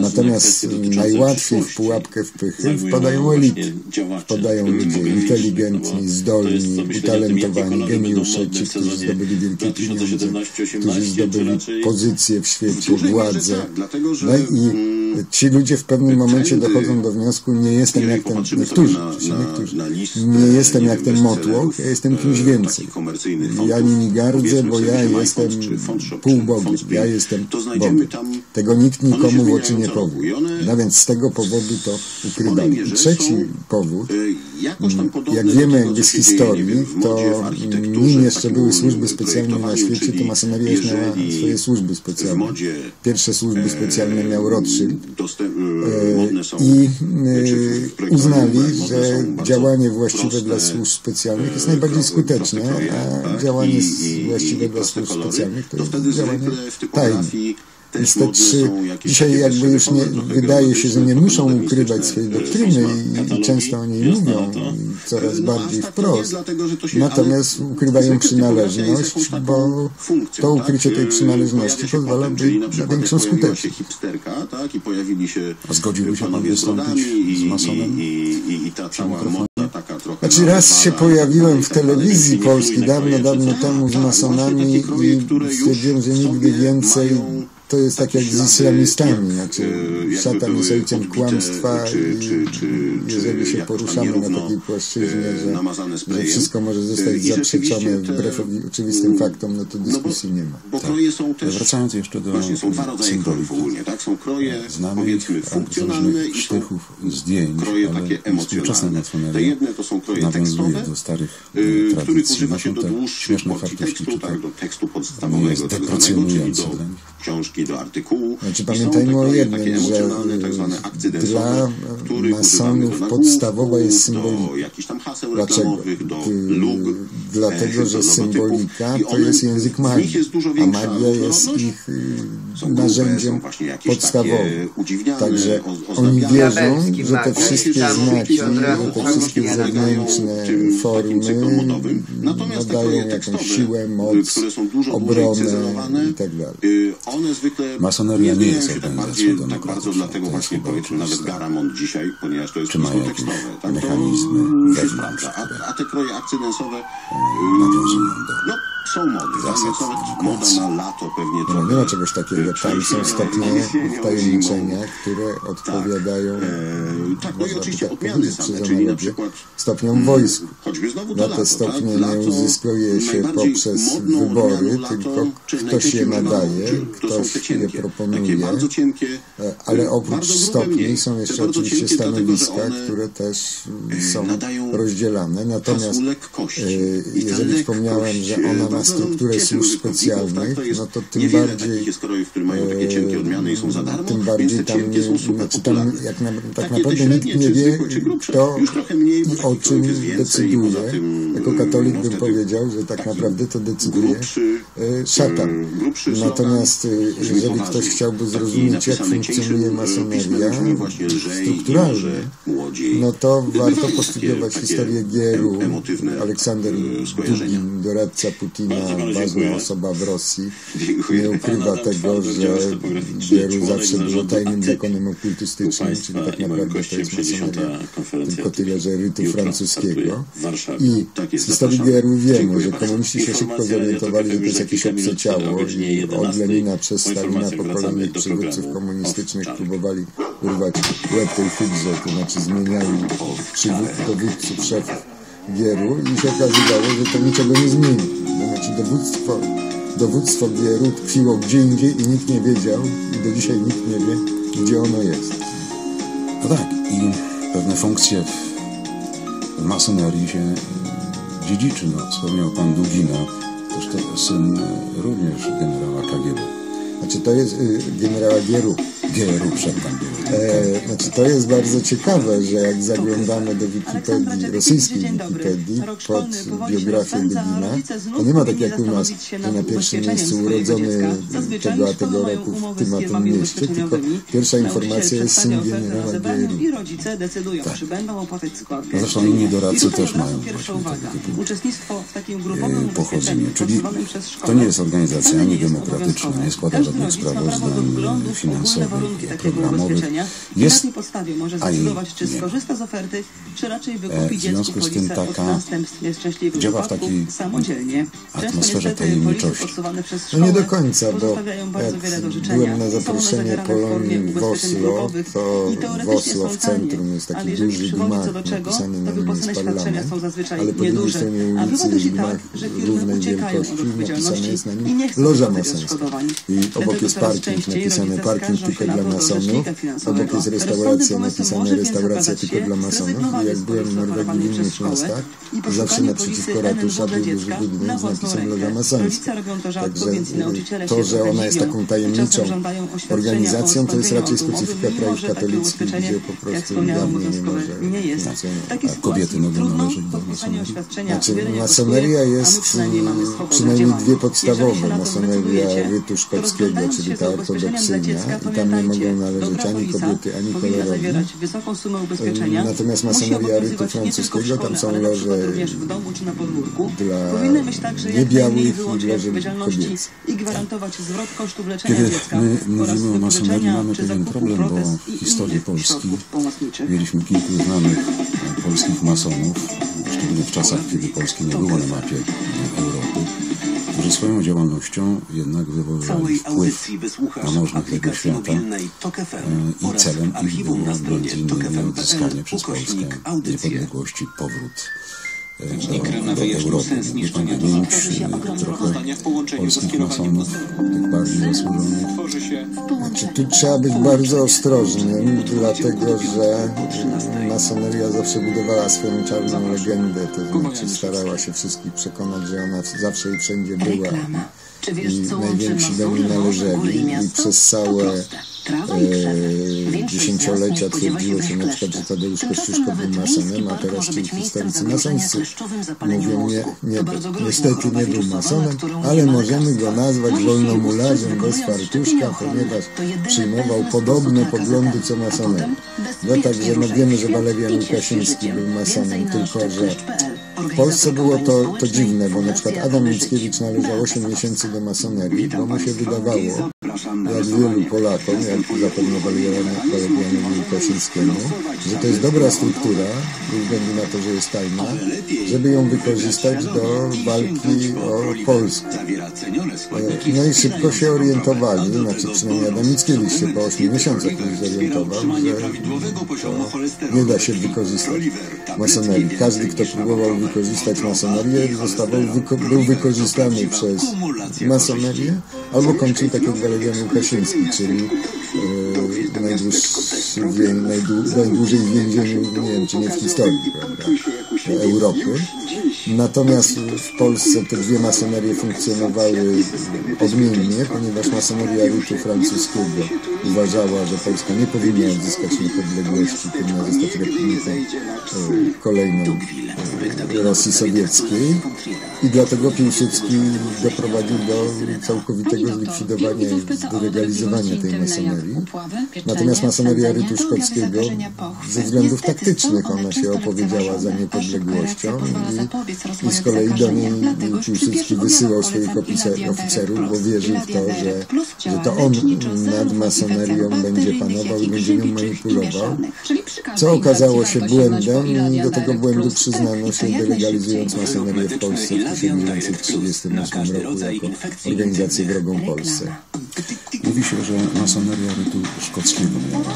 Natomiast najłatwiej w pułapkę w pychy zajmują wpadają elity. Wpadają ludzie inteligentni, no to zdolni, utalentowani, geniusze, ci, którzy zdobyli wielkie pieniądze, 2017-18, którzy zdobyli pozycję w świecie, władzę. tak, No i mm, ci ludzie w pewnym momencie dochodzą do wniosku, nie jestem jak ten, niektórzy, na- niektórzy, nie jestem jak ten motłoch, ja jestem kimś e, więcej. takich komercyjnych Ja nimi gardzę, bo ja jestem półbogiem, ja jestem Bogiem. Tego nikt nikomu w oczy nie powie. No więc z tego powodu to ukrywam. trzeci powód, e, jakoś tam podobne jak wiemy tego, z dzieje, historii, wiem, modzie, to nim jeszcze były służby specjalne na świecie, to masoneria już miała swoje służby specjalne. Pierwsze służby specjalne miał Rothschild. dostęp, e, są, I e, e, projektowaniu uznali, że działanie właściwe proste, dla służb specjalnych jest e, najbardziej skuteczne, a tak? działanie I- i- właściwe i dla służb specjalnych to jest działanie tajne. Jakieś dzisiaj jakby już nie, wydaje się, że nie muszą ukrywać swojej doktryny i, i często o niej mówią no coraz No, bardziej tak wprost. Natomiast ukrywają przynależność, bo to tak? ukrycie tej E, przynależności pozwala na większą skuteczność. tak? A zgodziłby się pan wystąpić z masonem? i, ta cała taka trochę... Znaczy raz się pojawiłem w telewizji polskiej dawno, dawno temu z masonami i stwierdziłem, że nigdy więcej to jest tak jak z islamistami, znaczy e, szatan jest ojcem kłamstwa czy- i czy- czy- jeżeli się poruszamy na takiej płaszczyźnie, e, że, że wszystko może E, zostać zaprzeczone wbrew oczywistym faktom, no to No bo, dyskusji nie ma. bo kroje są też... Wracając jeszcze do Właśnie, są dwa rodzaje krojów ogólnie, tak? Są kroje, powiedzmy, tak, z funkcjonalne różnych i są sztychów, zdjęć, kroje takie emocjonalne. Te jedne to są kroje nawiązuje tekstowe, do starych e, których tradycji. używa się Mają do te dłuższych śmieszne porcji tekstu, czy tak, do tekstu podstawowego, jest tak zwanego, czyli do nich? Książki, do artykułu. Znaczy pamiętajmy o jednym, że tak dla masonów podstawowa jest symbolika. Dlaczego? lug, Dlatego, e, że do logotypów. symbolika to jest język magii, a magia jest ich y, Są narzędziem podstawowym. Także oni wierzą, że te wszystkie znaki, że te wszystkie zewnętrzne formy nadają jakąś tekstowe, siłę, y, moc, które są dużo dłużej obronę i tak dalej. y, Masoneria nie jest tak organizacją tak demokratyczną, dlatego właśnie powiedzmy nawet. Garamond dzisiaj, ponieważ to jest Czy ma wszystko jakieś tekstowe. Tak, mechanizmy się wewnątrz, A, te kroje akcydensowe nawiązują do no, są mody. Tak? Zasad moda na lato pewnie trochę. nie ma czegoś takiego. Tam są stopnie wtajemniczenia, które odpowiadają E, tak, no i oczywiście tak odmiany same, czyli na przykład stopniom wojsku. choćby znowu to Na te stopnie tak? Lato, nie uzyskuje się poprzez wybory, tylko ktoś je nadaje, ktoś je proponuje. E, Ale y, oprócz stopni są jeszcze oczywiście stanowiska, które też y, są rozdzielane. Natomiast ta jeżeli wspomniałem, że ona ma bardzo strukturę cieszy służb użytkowników, specjalnych, tak? To jest no to tym bardziej takich jest krojów, które mają takie cienkie odmiany i są za darmo, tym bardziej tam, cienkie są super znaczy tam jak na, tak naprawdę nikt nie wie, Już i o czym jest decyduje. Jako katolik no, bym powiedział, że tak naprawdę to decyduje e, szatan. e, grubszy slogan Natomiast e, jeżeli ktoś chciałby zrozumieć, jak funkcjonuje e, masoneria strukturalnie, no to warto postudiować historię Gieru. Aleksander e. Dugin, doradca Putina, Bardzo panu ważna dziękuję. osoba w Rosji, Dziękuję. nie ukrywa tego, że członek zawsze był tajnym zakonem okultystycznym, czyli tak naprawdę to jest 60. masoneria, tylko tyle, że rytu francuskiego. I Tak z historii. Gieru wiemy, że komuniści się szybko zorientowali, że to jest jakieś obce ciało i 11. od Lenina przez Stalina po kolejnych przywódców komunistycznych próbowali urwać łeb tej hydrze, to znaczy zmieniali przywód- dowódców, szefów Gieru i się okazywało, że to niczego nie zmieni. To znaczy dowództwo, dowództwo Gieru tkwiło gdzie indziej i nikt nie wiedział i do dzisiaj nikt nie wie, gdzie ono jest. No tak, i pewne funkcje w masonerii się dziedziczy. No, wspomniał pan Dugina, toż to syn e, również generała KGB. Znaczy to jest y, generała Gieru. Przed tam było. E, znaczy to jest bardzo ciekawe, że jak zaglądamy do Wikipedii, rosyjskiej Wikipedii pod biografię Dugina, to nie ma tak jak u nas, że na pierwszym miejscu urodzony tego a tego roku w tym a tym mieście, tylko pierwsza informacja jest syn generała opłacać składkę. No zresztą inni doradcy też mają właśnie tego typu, Uczestnictwo w takim e, pochodzenie. Czyli to nie jest organizacja ani demokratyczna, nie składa żadnych sprawozdań finansowych, programowych. I Jest na tej podstawie może ani zdecydować, czy nie. skorzysta z oferty, czy raczej E, wykupi w dziecku z polisę od następstw szczęśliwych działa w takiej samodzielnie. Często atmosferze niestety polisy tajemniczości. podsuwane przez No szkołę nie do końca, bo bardzo wiele do życzenia. byłem na zaproszenie Polonii w Oslo, to w Oslo w centrum jest taki duży gmach napisany na nim świadczenia parlament, ale po drugiej stronie ulicy jest tak, gmach równej uciekają wielkości, napisane jest na nim loża masońska. I obok jest parking napisane parking tylko dla masonów, obok finansowego. jest restauracja napisane restauracja tylko dla masonów i jak byłem w Norwegii w innych miastach, zawsze naprzeciwko ratusza był duży budynek z napisem loża masońska. Także to, że ona jest taką tajemniczą organizacją, to jest raczej specyfika krajów katolickich, gdzie po prostu jawnie nie może funkcjonować. Kobiety mogą należeć do masonerii? Znaczy, masoneria jest przynajmniej dwie podstawowe. Masoneria rytu szkockiego, czyli ta ortodoksyjna i tam nie mogą należeć ani kobiety, ani kolorowi. zawierać wysoką sumę ubezpieczenia. Natomiast masoneria rytu francuskiego, tam są loże w domu czy na podwórku. dla Powinny być także jak niebiałych najmniej i odpowiedzialności gwarantować zwrot kosztów leczenia Kiedy dziecka my mówimy o masonerii, mamy pewien problem, bo w historii Polski mieliśmy kilku znanych e, polskich masonów, szczególnie w czasach, kiedy Polski nie było na mapie Europy, którzy swoją działalnością jednak Całej wpływ w zamożnych tego świata e, i celem ich było na między innymi odzyskanie przez Polskę niepodległości, powrót do, do wyjaśnił Europy. sens większy, Tworzy się ogromny powstanie w połączeniu ze polskich skierowaniem masonów, tych bardziej zasłużonych, Tworzy się Czy tu trzeba być bardzo ostrożnym, dlatego że masoneria zawsze budowała swoją czarną legendę, to znaczy starała się wszystkich przekonać, że ona zawsze i wszędzie była. Reklama. Czy wiesz, I co łączy najwięksi do i należeli i Miasto? przez To całe proste. Trawa i krzewy. e, Większość dziesięciolecia twierdziło się na przykład, że. Tadeusz Kościuszko był masonem, a teraz ci historycy zapaleniem mówią, nie, nie, niestety nie był masonem, ale możemy go nazwać wolnomularzem bez fartuszka, ponieważ przyjmował podobne poglądy co potem No także no wiemy, że się Łukasiński był masonem, tylko że w Polsce było to, to dziwne, bo na przykład Adam. Mickiewicz należał 8 miesięcy do masonerii, bo mu się wydawało, jak wielu Polakom, jak zapewne Walerianowi Łukasińskiemu, że to jest dobra struktura, ze względu na to, że jest tajna, żeby ją wykorzystać do walki o Polskę. Składniki No i szybko się orientowali, znaczy przynajmniej Adam Mickiewicz się po 8 miesiącach już zorientował, że nie da się wykorzystać. Masonerii. Każdy, kto próbował wykorzystać masonerię, zostawał, wyko był wykorzystany przez masonerię albo kończył tak jak Walerian Łukasiński, czyli e, najdłuższy, wię, najdłu, najdłużej w więzieniu, nie wiem czy nie w historii, prawda, Europy. Natomiast w Polsce te dwie masonerie funkcjonowały odmiennie, ponieważ masoneria rytu francuskiego uważała, że Polska nie powinna odzyskać niepodległości, powinna zostać republiką e, kolejną e, Rosji Sowieckiej i dlatego Piłsudski doprowadził do całkowitego zlikwidowania i delegalizowania tej masonerii. Natomiast masoneria rytu szkockiego ze względów taktycznych ona się opowiedziała za niepodległością i, i z kolei do niej Piłsudski wysyłał swoich oficer, oficerów, bo wierzył w to, że, że to on nad masonerią będzie panował i będzie nią manipulował, co okazało się błędem i do tego błędu przyznano się delegalizując masonerię w Polsce w 1938 roku jako organizację wrogą Polsce. Mówi się, że masoneria rytu szkockiego miała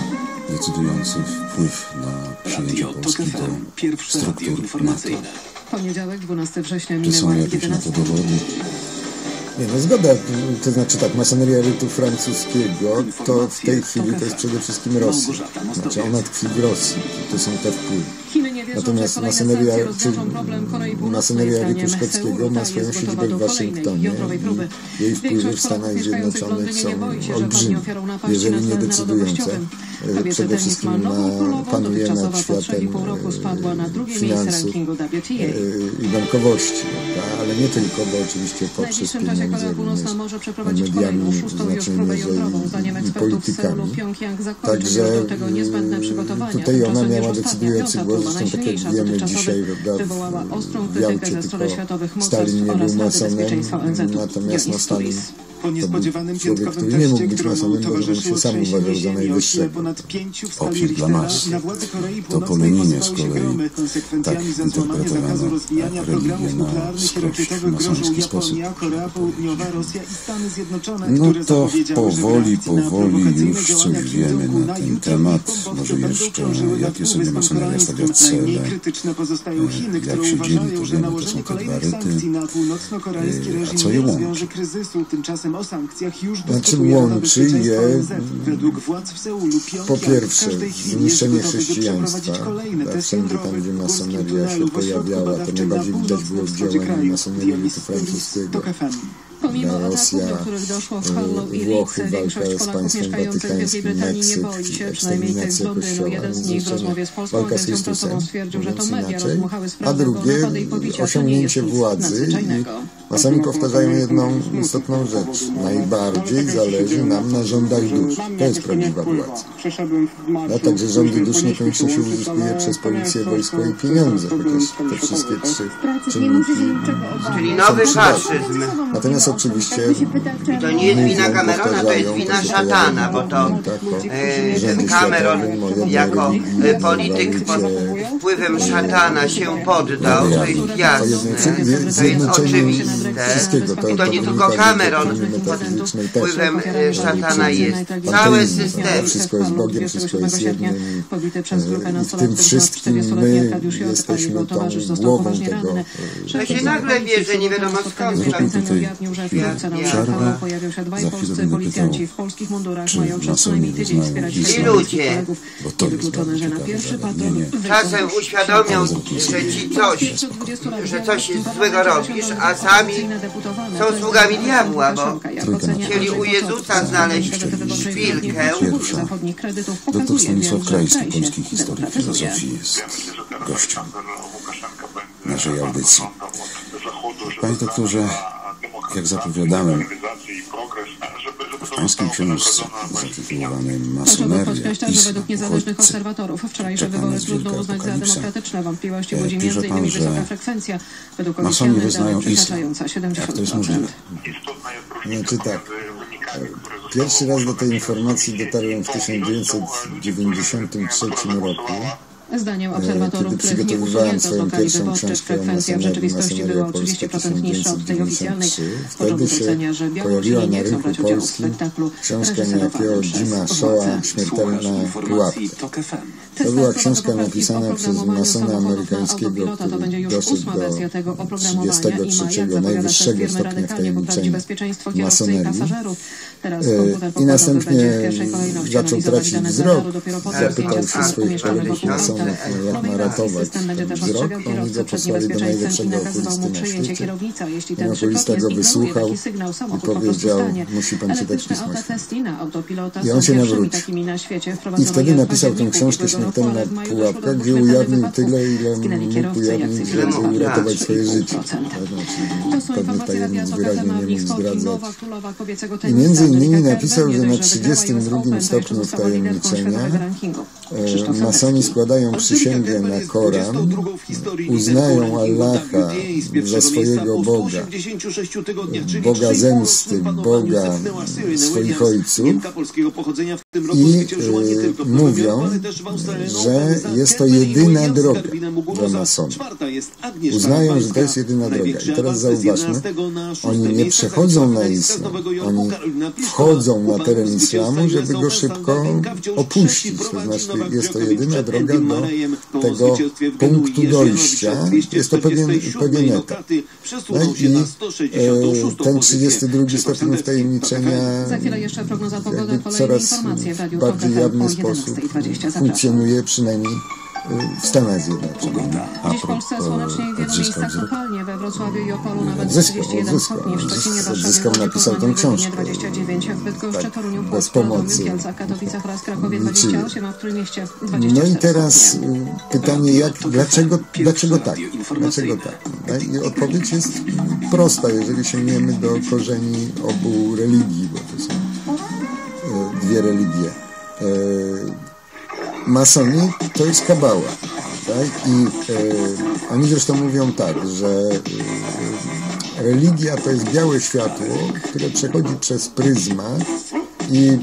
decydujący wpływ na przyjęcie Polski do struktur NATO. Poniedziałek, 12 września Czy są jakieś na 11. to dowody? Nie, no zgoda, to znaczy tak, masoneria rytu francuskiego to w tej chwili to jest przede wszystkim Rosja. Znaczy ona tkwi w Rosji, to są te wpływy. Natomiast że kolejne masyneria, sankcje rozwiążą problem Korei Północnej z zdaniem Seulu. Jest gotowa do kolejnej jądrowej próby. Jej wpływy w Stanach Zjednoczonych są olbrzymie, jeżeli nie decydujące. Przede wszystkim na, panuje nad światem finansów e, i bankowości, ale nie tylko, bo oczywiście poprzez pieniądze również mediami znaczenie i politykami. Także e, tutaj ona miała decydujący głos Platforma najsilniejsza dotychczasowych wywołała ostrą krytykę ze strony światowych mocarstw oraz Rady Bezpieczeństwa ONZ-u. Natomiast na Stalin po niespodziewanym piątkowym nie mógł być masonem, towarzyszył on sam uważał za najwyższe opiek dla mas. To pominienie z kolei tak interpretowano tak religię no na skroś masoński sposób. No to powoli, powoli już coś wiemy na ten temat. Może jeszcze, jakie sobie masoneria stawia serce, Najmniej krytyczne pozostają e, Chiny, które uważają, że nałożenie kolejnych sankcji na północno-koreański e, reżim nie rozwiąże kryzysu. Tymczasem o sankcjach już dyskutuje Rada Bezpieczeństwa Według władz w Seulu po pierwsze, zniszczenie chrześcijaństwa. Tak, wszędzie tam, gdzie masoneria się pojawiała, to najbardziej widać było w masonerii francuskiego. Pomimo ataków, do których doszło w Hollow y, większość Polaków mieszkających w Wielkiej Brytanii nie boi się, przynajmniej tych z Londynu. Jeden z nich w rozmowie z polską agencją prasową stwierdził, że to media rozmuchały sprawę napady osiągnięcie władzy i czasami powtarzają jedną istotną rzecz. Najbardziej zależy nam na rządach dusz. To jest prawdziwa władza. No, a także rządy dusz niekoniecznie się uzyskuje przez policję, wojsko i pieniądze, chociaż te wszystkie trzy czynniki Czyli nowy faszyzm. Natomiast Oczywiście... I to nie jest wina Camerona, to jest wina szatana, bo to ten Cameron jako polityk pod wpływem szatana się poddał, to jest jasne, to jest oczywiste. I to nie tylko Cameron pod wpływem szatana jest, całe systemy. Wszystko jest Bogiem, wszystko jest jednym i w tym wszystkim my jesteśmy tą głową tego... To się nagle wie, że nie wiadomo skąd że wkrótce na Przerwę. pojawią się dwaj polscy policjanci w polskich mundurach mają przez co najmniej tydzień wspierać I ludzie, bo to że na pierwszy patrol czasem uświadomią, że ci coś, że coś złego robisz, a sami są sługami diabła, bo chcieli u Jezusa znaleźć szpilkę. Doktor Stanisław Krajski, polski historyk filozofii jest gościem. naszej audycji. Panie doktorze, tak jak zapowiadałem, Polski ksiądz zatytułowany Masoneria podkreślać, e, że według niezależnych obserwatorów wczorajsze wybory trudno uznać za demokratyczne. Wątpliwości budzi m.in. wysoka frekwencja. Według oficjalnych wyznają przekraczająca 70%. Jak to jest możliwe? Znaczy tak, pierwszy raz do tej informacji dotarłem w 1993 roku. Zdaniem e, obserwatorów, Kiedy których nie usunięto z lokali wyborczych, frekwencja w rzeczywistości była o 30% niższa od tej oficjalnej. Z początku ocenia, że Białorusini nie chcą brać udziału w spektaklu reżyserowanym przez. Śmiertelna. To była książka napisana przez masona amerykańskiego, który doszedł do 33 najwyższego stopnia wtajemniczenia masonerii. E, I następnie zaczął tracić wzrok. Zapytał się swoich kolegów masonów, jak ma ratować wzrok, oni go przesłali do najlepszego okulisty na świecie. Monopolista go wysłuchał i powiedział, musi pan czytać pismo I on się nawrócił. I wtedy napisał tę książkę Śmiertelna pułapka, gdzie ujawnił tyle, ile mógł ujawnić, żeby uratować swoje życie. Znaczy, pewnych tajemnic wyraźnie nie mógł zdradzać. I między innymi napisał, że na 32 stopniu wtajemniczenia masoni składają złożą przysięgę na Koran, uznają Allaha za swojego Boga, Boga zemsty, Boga swoich ojców i e, mówią, że jest to jedyna droga dla masonu. Uznają, że to jest jedyna droga. I teraz zauważmy, oni nie przechodzą na islam, oni wchodzą na teren islamu, żeby go szybko opuścić. To znaczy, jest to jedyna droga do tego punktu dojścia jest to pewien, pewien etap. No i e, ten 32 stopień wtajemniczenia e, coraz bardziej jawny sposób funkcjonuje przynajmniej w Stanach Zjednoczonych. A Dziś w Polsce słonecznie w wielu miejscach kopalnie. We Wrocławiu i Opolu nawet Odzyskał, 31 odzyskał. stopni. W Szczecinie, Warszawie, Odzyskał, Łodzi, napisał tą Poznaniu, książkę. Lublinie 29, w Bydgoszczy, Tak, Toruniu, bez pomocy. Kielcach, Katowicach oraz Krakowie Liczyli. 28, a w Trójmieście 24 No i teraz stopnie. y, pytanie, jak, dlaczego, dlaczego tak? Dlaczego tak? I odpowiedź jest prosta, jeżeli sięgniemy do korzeni obu religii, bo to są y, dwie religie. Masoni to jest kabała. Tak? I y, oni zresztą mówią tak, że y, religia to jest białe światło, które przechodzi przez pryzmat i y,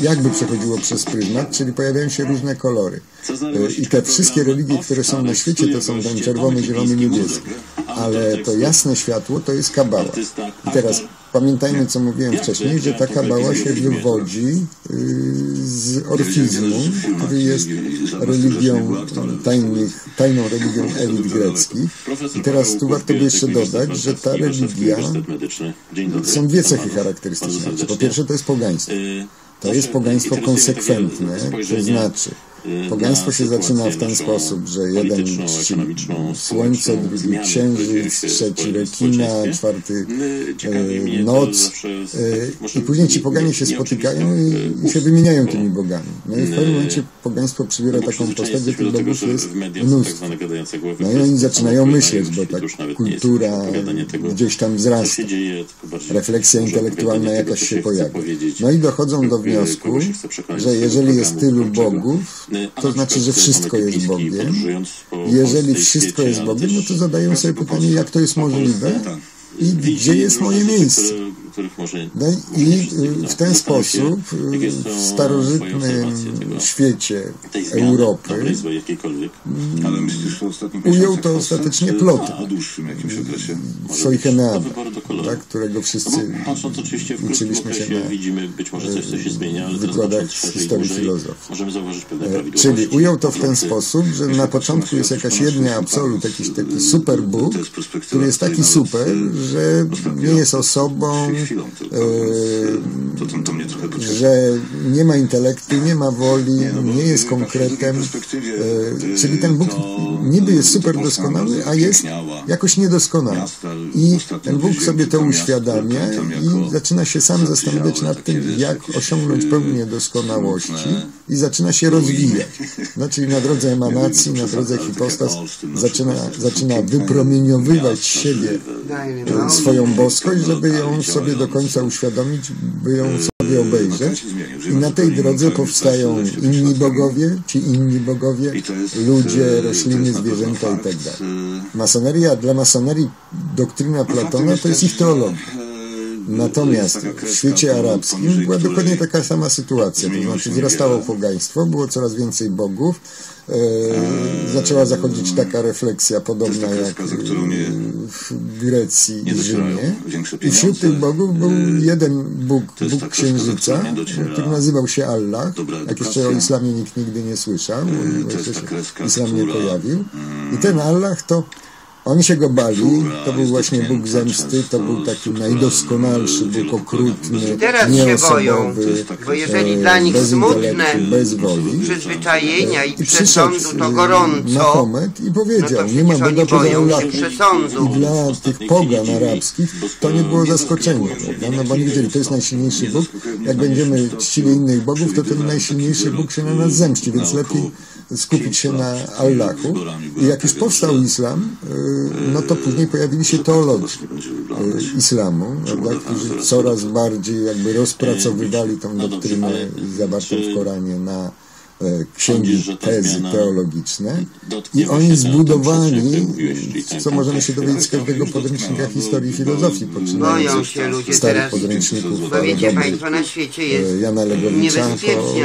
jakby przechodziło przez pryzmat, czyli pojawiają się różne kolory. Y, I te wszystkie religie, które są na świecie, to są ten czerwony, zielony, niebieski. Ale to jasne światło to jest kabała. I teraz pamiętajmy, co mówiłem wcześniej, że ta kabała się wywodzi y, z orfizmu, który jest religią tajnych, tajną religią elit greckich. I teraz tu warto by jeszcze dodać, że ta religia są dwie cechy charakterystyczne. Po pierwsze to jest pogaństwo. To jest pogaństwo konsekwentne, to znaczy pogaństwo się zaczyna w ten sposób, że jeden czci słońce, drugi księżyc, trzeci rekina, czwarty e, noc e, i później ci poganie się spotykają i, i się wymieniają tymi bogami. No i w pewnym momencie pogaństwo przybiera taką postać, że tych bogów jest mnóstwo. No i oni zaczynają myśleć, bo ta kultura gdzieś tam wzrasta. Refleksja intelektualna jakaś się pojawia. No i dochodzą do wniosku, że jeżeli jest tylu bogów, to znaczy, że wszystko jest Bogiem. Jeżeli wszystko jest Bogiem, no to zadają sobie pytanie, jak to jest możliwe i gdzie jest moje miejsce. No i y, w ten sposób y, w starożytnym świecie Europy. Ale myślisz, że ostatnim ujął to w ostatecznie jakimś okresie. Sojcheneada, tak, którego wszyscy Patrząc oczywiście w krótkim uczyliśmy się na widzimy być może coś, co się zmienia, ale teraz wykładach z historii filozofii. możemy zauważyć pewne prawidłowości. Czyli ujął to w ten sposób, że na początku jest jakaś jedyny absolut, jakiś taki super Bóg, który jest taki super, że nie jest osobą, chwilą tylko. e, To, to, to mnie trochę pocieszy. że nie ma intelektu, nie ma woli, no nie jest w konkretem. e, Czyli ten Bóg niby jest super doskonały, a jest jakoś niedoskonały. I ten Bóg sobie to uświadamia i zaczyna się sam zastanawiać nad tym, jak osiągnąć pełnię doskonałości i zaczyna się rozwijać. No, czyli na drodze emanacji, na drodze hipostas zaczyna, zaczyna wypromieniowywać siebie e, swoją boskość, żeby ją sobie do końca uświadomić, by ją sobie obejrzeć. I na tej drodze powstają inni bogowie, ci inni bogowie, ludzie, e, rośliny, zwierzęta i fakt, tak e, Masoneria, dla masonerii doktryna Platona to jest ich teologia. Natomiast w świecie arabskim była dokładnie taka sama sytuacja. To znaczy wzrastało pogaństwo, było coraz więcej bogów. E, zaczęła zachodzić taka refleksja podobna jak w Grecji i Rzymie. I wśród tych bogów był E, jeden Bóg, Bóg Księżyca, który nazywał się Allah. Jak jeszcze o islamie nikt nigdy nie słyszał, to jeszcze się islam nie pojawił. I ten Allah to oni się go bali, to był właśnie Bóg zemsty, to był taki najdoskonalszy, Bóg okrutny, Teraz się boją, nieosobowy, bo jeżeli dla nich bez smutne bez woli. przyzwyczajenia i I przesądu to e, gorąco, Mahomet i no powiedział, to nie ma Boga poza boją się Allahem. przesądu. I dla tych pogan arabskich to nie było zaskoczenie, prawda? no bo oni wiedzieli, to jest najsilniejszy Bóg. Jak będziemy czcili innych bogów, to ten najsilniejszy Bóg się na nas zemści, więc lepiej skupić się na Allahu. I jak już powstał islam, y, no to później pojawili się teolodzy y, islamu, prawda, którzy coraz bardziej jakby rozpracowywali tą doktrynę zawartą w Koranie na e, księgi, tezy teologiczne i oni zbudowali, co możemy się dowiedzieć z każdego podręcznika historii i filozofii, poczynając Boją od się ludzie starych podręczników Bo wiecie Państwo, na świecie e, jest Jana Legowicza,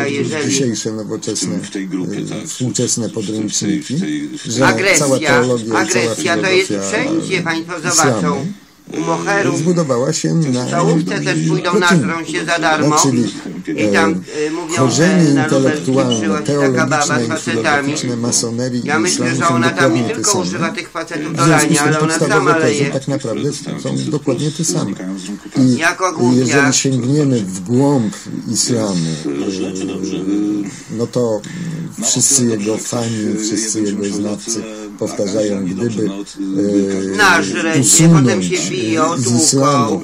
jeżeli- dzisiejsze nowoczesne, w tej grupie, e, tak, współczesne w tej- w tej- podręczniki, w tej- że cała agresja, teologia, cała agresja to jest filozofia wszędzie, Państwo zobaczą. U moherów zbudowała się na w też pójdą, nażrą się za darmo No, czyli i tam e, y, mówią, korzenie że na intelektualne, teologiczne i filozoficzne masonerii Ja myślę, że ona tam nie tylko same. używa tych facetów do lania, ale ona sama leje. tak naprawdę są dokładnie te same. I Jako głupia. jeżeli sięgniemy w głąb islamu, e, no to wszyscy jego fani, wszyscy jego znawcy powtarzają, gdyby Nasz e, potem się usunąć biją, z islamu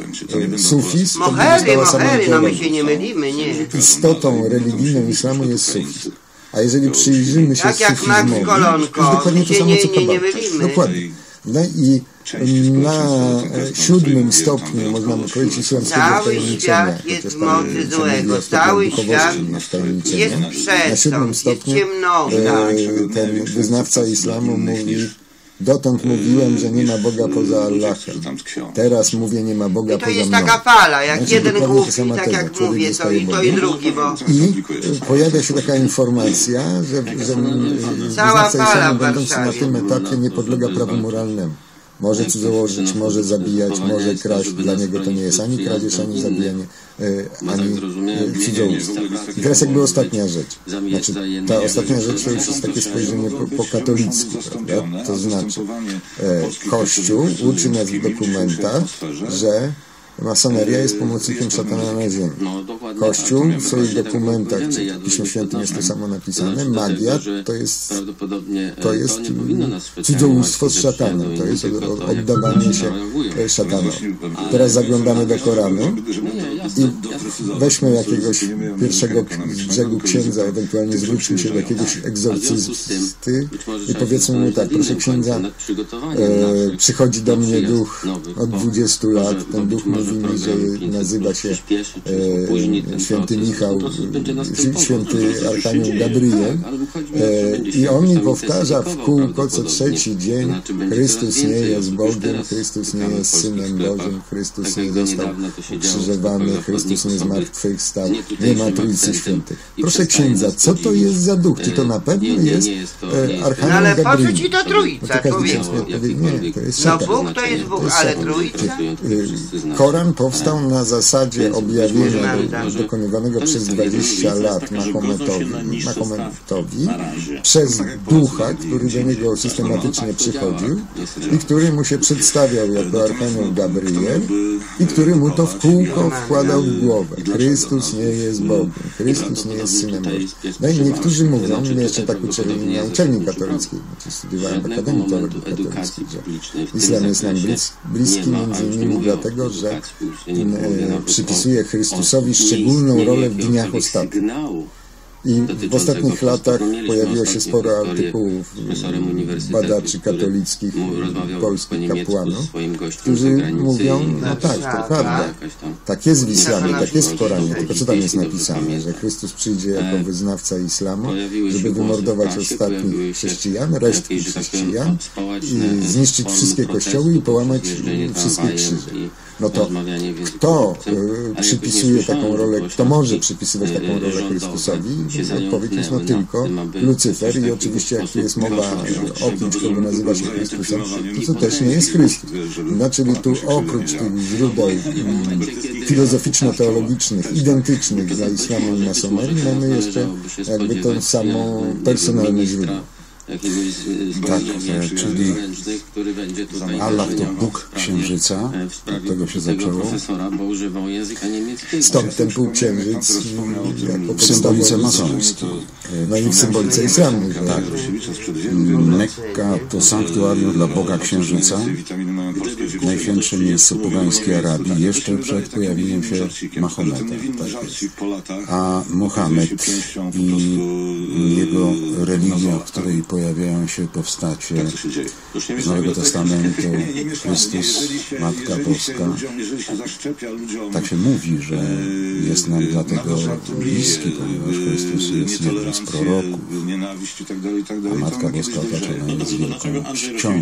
e, sufizm, to by Mohery, została sama mohery, no my się nie mylimy, nie. Istotą religijną islamu jest sufizm. A jeżeli przyjrzymy się Tak jak sufizmowi, to jest dokładnie to samo, co kebab. Dokładnie. No i na siódmym stopniu, można by powiedzieć, islamskiego Cały wtajemniczenia, świat jest mocy złego. Cały świat jest Na siódmym jest stopniu e, ten wyznawca islamu mówi Dotąd mówiłem, że nie ma Boga poza Allahem. Teraz mówię, nie ma Boga I to poza jest mną. taka fala, jak Znaczy, jeden głupi, tak teza. jak Człowiek mówię, to i to i drugi, bo... I pojawia się taka informacja, że, że Cała wyznawca fala islamu w będący na tym etapie nie podlega prawu moralnemu. Może cudzołożyć, może zabijać, może kraść. Dla niego to nie jest ani kradzież, ani zabijanie, e, ani e, cudzołóstwo. I teraz jakby ostatnia rzecz. Znaczy, ta ostatnia rzecz to już jest takie spojrzenie po, po katolicku, prawda? To znaczy, e, Kościół uczy nas w dokumentach, że masoneria jest pomocnikiem szatana na ziemi. Kościół w swoich dokumentach, czy w Piśmie Świętym jest to samo napisane, magia to jest, to jest cudzołóstwo z szatanem, to jest od- od- oddawanie się e, szatanowi. Teraz zaglądamy do Koranu i weźmy jakiegoś pierwszego brzegu księdza, ewentualnie zwróćmy się do jakiegoś egzorcysty i powiedzmy mu tak, proszę księdza, e, przychodzi do mnie duch od 20 lat, ten duch mówi że nazywa się e, święty Michał, e, święty Archanioł Gabriel e, i on mi powtarza w kółko co trzeci dzień Chrystus nie jest Bogiem, Chrystus nie jest Synem Bożym, Chrystus nie został ukrzyżowany, Chrystus nie zmartwychwstał, nie ma Trójcy Świętych. Proszę księdza, co to jest za duch? Czy to na pewno jest e, No Archanioł ale po Gabriel? ci to No trójca, to nie, jest No. Bóg to jest Bóg, ale trójca? Y, Koran powstał na zasadzie objawienia do, dokonywanego przez 20 lat Mahometowi, Mahometowi przez ducha, który do niego systematycznie przychodził i który mu się przedstawiał jako Archanioł Gabriel i który mu to w kółko wkładał w głowę. Chrystus nie jest Bogiem, Chrystus nie jest Synem Bożym. No i niektórzy mówią, mnie jeszcze tak uczyli na uczelni katolickiej, znaczy studiowałem w Akademii Teologii Katolickiej, że islam jest nam blis, bliski między innymi dlatego, że przypisuje Chrystusowi szczególną rolę w dniach ostatnich. I w ostatnich latach pojawiło się sporo artykułów badaczy katolickich, polskich kapłanów, którzy mówią, no tak, to prawda. Tak jest w islamie, tak jest w Koranie, tylko co tam jest napisane, że Chrystus przyjdzie jako wyznawca islamu, żeby wymordować ostatnich chrześcijan, resztki chrześcijan i zniszczyć wszystkie kościoły i połamać wszystkie krzyże. No to kto y, przypisuje taką rolę, kto może przypisywać taką rolę Chrystusowi? Odpowiedź jest tylko Lucyfer i oczywiście jak tu jest mowa o kimś, nazywa się Chrystusem, to to też nie jest Chrystus. Czyli tu oprócz tych źródeł filozoficzno-teologicznych, identycznych dla islamu i masonerii, mamy jeszcze jakby to samo personalne źródło. Tak, e, czyli Allah to Bóg Księżyca, od tego się zaczęło. Stąd ten półksiężyc jako W symbolice masońskiej. No i w symbolice islamu. że- Tak. Mekka to sanktuarium dla Boga Księżyca, najświętsze miejsce pogańskiej Arabii, jeszcze przed pojawieniem się Mahometa. Tak jest. A Mohamed i jego religia, w której pojawiają się postacie z Nowego Testamentu, Chrystus, Matka Boska. Tak się mówi, że jest nam dlatego bliski, ponieważ Chrystus jest jednym z proroków, a Matka Boska otaczona jest wielką czcią.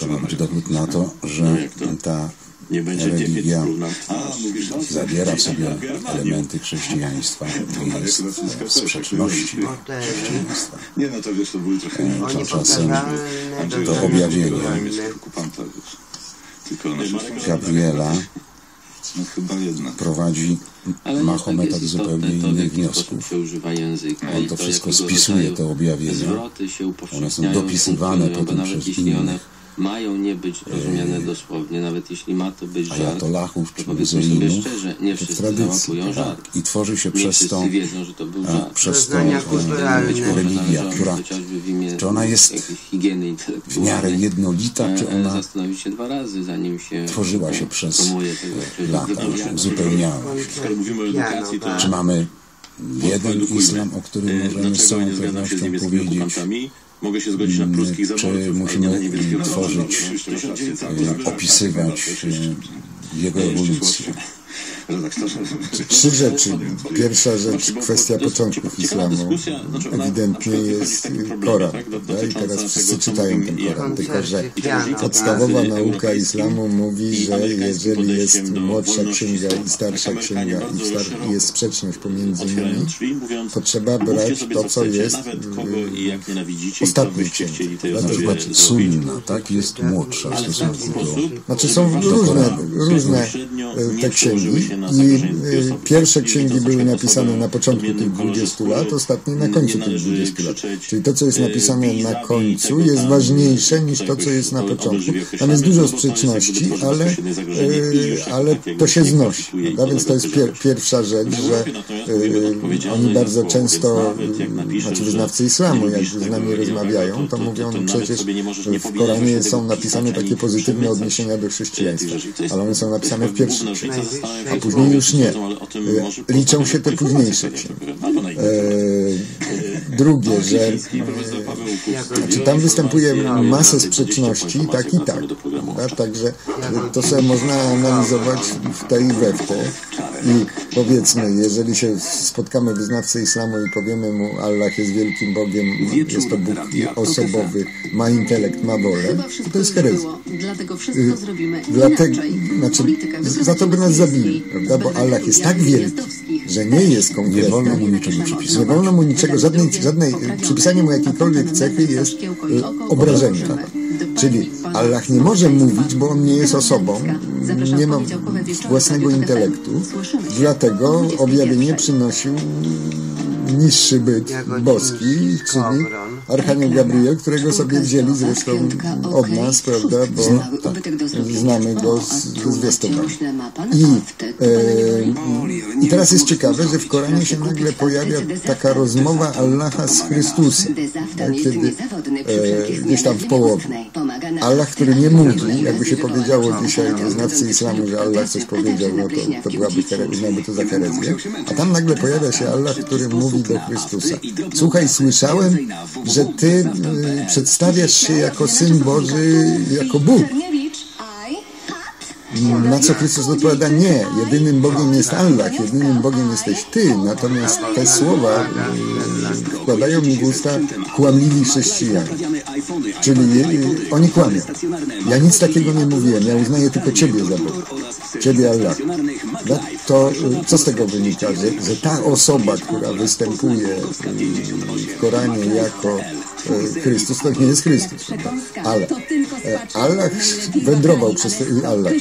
To ma być dowód na to, że ta religia zawiera w sobie elementy chrześcijaństwa, nie jest w sprzeczności chrześcijaństwa. Nie, no to wiesz, to były trochę... Tymczasem to objawienie Gabriela No chyba jednak. prowadzi Mahometa do zupełnie innych wniosków. On to wszystko spisuje, te objawienia. One są dopisywane potem przez innych mają nie być rozumiane dosłownie, nawet jeśli ma to być żart, to czy powiedzmy sobie szczerze, nie wszyscy tradycji. załapują żart. I tworzy się Nie przez wszyscy to wiedzą, że to był a, żart. przez to e, religia, która chociażby w imię czy ona jest w miarę jednolita, czy e, e, ona zastanowić się dwa razy, zanim się tworzyła się e, przez lata, uzupełniała. Skoro mówimy o edukacji, to Czy mamy jeden islam, o którym E, możemy z całą się pewnością powiedzieć? Mogę się zgodzić na pruskich czy zaborców, ale nie na musimy tworzyć, e, opisywać e, jego ewolucję. Trzy rzeczy. Pierwsza rzecz, kwestia początków islamu. Ewidentnie jest Koran. prawda? I teraz wszyscy czytają ten Koran. Tylko, że podstawowa nauka islamu mówi, że jeżeli jest młodsza księga i starsza księga i star- i jest sprzeczność pomiędzy nimi, to trzeba brać to, co jest w ostatniej księdze. Na przykład sunna, tak, jest młodsza w stosunku do... Znaczy są różne, różne e, te księgi i e, pierwsze księgi były napisane na początku tych 20 lat, ostatnie na końcu tych 20 lat. Czyli to, co jest napisane na końcu jest ważniejsze niż to, co jest na początku. Tam jest dużo sprzeczności, ale, e, ale to się znosi. Prawda? Więc to jest pier, pierwsza rzecz, że e, oni bardzo często, znaczy wyznawcy islamu, jak z nami rozmawiają, to mówią przecież w Koranie są napisane takie pozytywne odniesienia do chrześcijaństwa, ale one są napisane w pierwszym księdze, później już nie. E, Liczą się te późniejsze księgi. E, drugie, że znaczy tam występuje masę sprzeczności, tak i tak. Prawda? Także to sobie można analizować w tej i we w te. I powiedzmy, jeżeli się spotkamy wyznawcę islamu i powiemy mu Allah jest wielkim Bogiem, jest to Bóg osobowy, ma intelekt, ma wolę, to, to jest herezja. Dlatego wszystko zrobimy Dlatego, znaczy, za to by nas zabili, prawda? bo Allah jest tak wielki, że nie jest konkretny. Nie wolno mu niczego przypisać. Nie wolno mu niczego, żadnej, żadnej przypisanie mu jakiejkolwiek cechy jest obrażeniem. Czyli Allah nie może mówić, bo on nie jest osobą, nie ma własnego intelektu, dlatego objawienie przynosił niższy byt boski, czyli Archanioł Gabriel, którego sobie wzięli zresztą od nas, prawda, bo tak, znamy go z, ze zwiastowania. I, e, I teraz jest ciekawe, że w Koranie się nagle pojawia taka rozmowa Allaha z Chrystusem, tak, kiedy e, gdzieś tam w połowie. Allah, który nie mówi, jakby się powiedziało dzisiaj znawcy islamu, że Allah coś powiedział, no to, to byłaby uznałby to za herezję. A tam nagle pojawia się Allah, który mówi do Chrystusa. Słuchaj, słyszałem, że Ty y, przedstawiasz się jako Syn Boży, jako Bóg. Na co Chrystus odpowiada, nie, jedynym Bogiem jest Allah, jedynym Bogiem jesteś Ty, natomiast te słowa y, wkładają mi w usta kłamliwi chrześcijanie. Czyli oni kłamią. Ja nic takiego nie mówiłem, ja uznaję tylko Ciebie za Boga. Ciebie Allah. No, to y, co z tego wynika? Że, że ta osoba, która występuje y, w Koranie jako y, Chrystus, to nie jest Chrystus. Ale Allah wędrował przez te, Allah,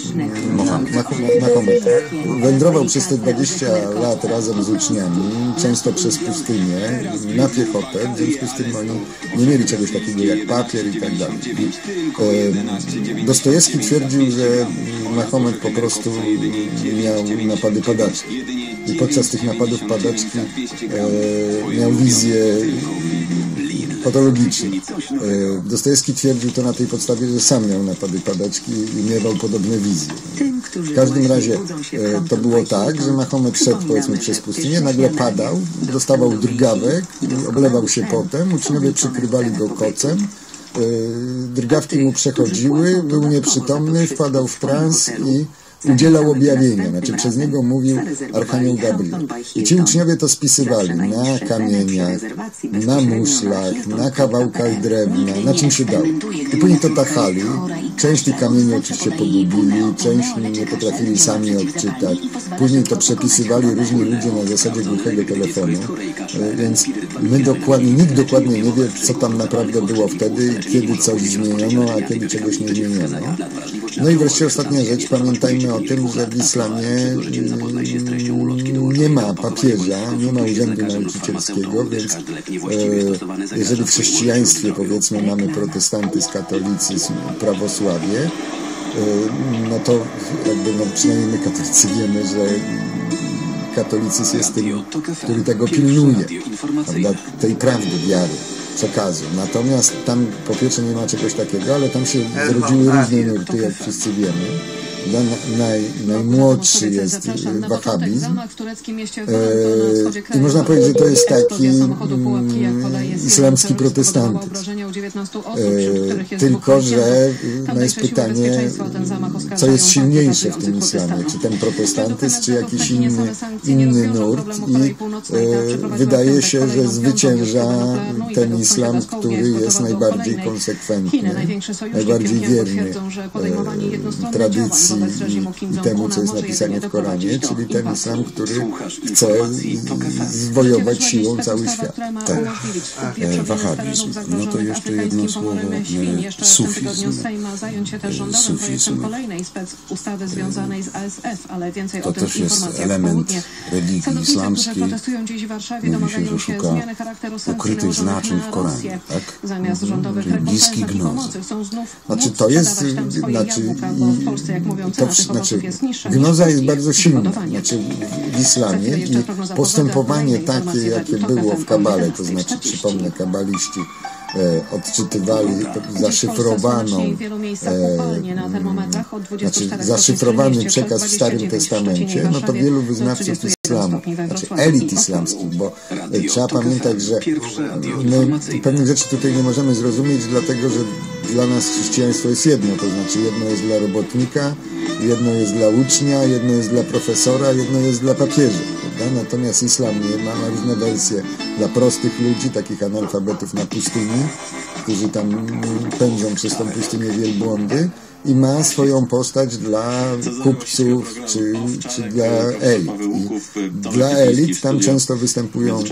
Mohamed, Mahomet, wędrował przez te 20 lat razem z uczniami, często przez pustynię, na piechotę, w związku z tym oni nie mieli czegoś takiego jak papier i tak dalej. E, Dostojewski twierdził, że Mahomet po prostu miał napady padaczki. I podczas tych napadów padaczki e, miał wizję patologiczne. E, Dostojewski twierdził to na tej podstawie, że sam miał napady padaczki i miewał podobne wizje. W każdym razie e, to było tak, że Mahomet szedł powiedzmy przez pustynię, nagle padał, dostawał drgawek, oblewał się potem, uczniowie przykrywali go kocem, e, drgawki mu przechodziły, był nieprzytomny, wpadał w trans i udzielał objawienia, znaczy przez niego mówił Archanioł Gabriel. I ci uczniowie to spisywali na kamieniach, na muszlach, na kawałkach drewna, na czym się dało. I później to tachali. Część tych kamieni oczywiście pogubili, część nie potrafili sami odczytać. Później to przepisywali różni ludzie na zasadzie głuchego telefonu. E, Więc my dokładnie, nikt dokładnie nie wie, co tam naprawdę było wtedy, kiedy coś zmieniono, a kiedy czegoś nie zmieniono. No i wreszcie ostatnia rzecz, pamiętajmy o tym, że w islamie mm, nie ma papieża, nie ma urzędu nauczycielskiego, więc e, jeżeli w chrześcijaństwie powiedzmy mamy protestantyzm, katolicyzm, prawosławie, e, no to jakby no, przynajmniej my katolicy wiemy, że katolicyzm jest tym, który tego pilnuje, prawda, tej prawdy, wiary, przekazu. Natomiast tam po pierwsze nie ma czegoś takiego, ale tam się zrodziły różne nurty, jak wszyscy wiemy. Na, naj, najmłodszy jest e, wahhabizm. E, I można powiedzieć, że to jest taki mm, islamski protestantyzm. E, tylko, że no jest pytanie, co jest silniejsze w tym islamie. Czy ten protestantyzm, czy jakiś inny, inny nurt. I e, wydaje się, że zwycięża ten islam, który jest najbardziej konsekwentny, najbardziej wierny tradycji i temu, co jest napisane w Koranie, czyli ten islam, który chce zwojować siłą cały świat. Tak. E, wahhabizm. No to jeszcze jedno słowo. E, sufizm. rządowym Sufizm. To też jest element religii islamskiej. Mówi się, że szuka ukrytych znaczeń na w Koranie, tak? Zamiast rządowych Czyli bliski i znów Znaczy to jest, znaczy, jabłka, to, cena w- tych znaczy gnoza jest bardzo silna, znaczy w islamie i postępowanie takie, jakie było w Kabale, to znaczy 11:40. przypomnę, kabaliści e, odczytywali zaszyfrowaną e, upalnie na termometrach od 24 znaczy zaszyfrowany przekaz w Starym 29 w Szczecinie i Testamencie, no to wielu wyznawców 31 islamu, znaczy elit islamskich, bo e, trzeba pamiętać, że my pewnych rzeczy tutaj nie możemy zrozumieć, dlatego że dla nas chrześcijaństwo jest jedno, to znaczy jedno jest dla robotnika, jedno jest dla ucznia, jedno jest dla profesora, jedno jest dla papieża. Prawda? Natomiast islam nie ma, ma różne wersje dla prostych ludzi, takich analfabetów na pustyni, którzy tam pędzą przez tą pustynię wielbłądy i ma swoją postać dla kupców czy, czy dla elit. I dla elit tam często występują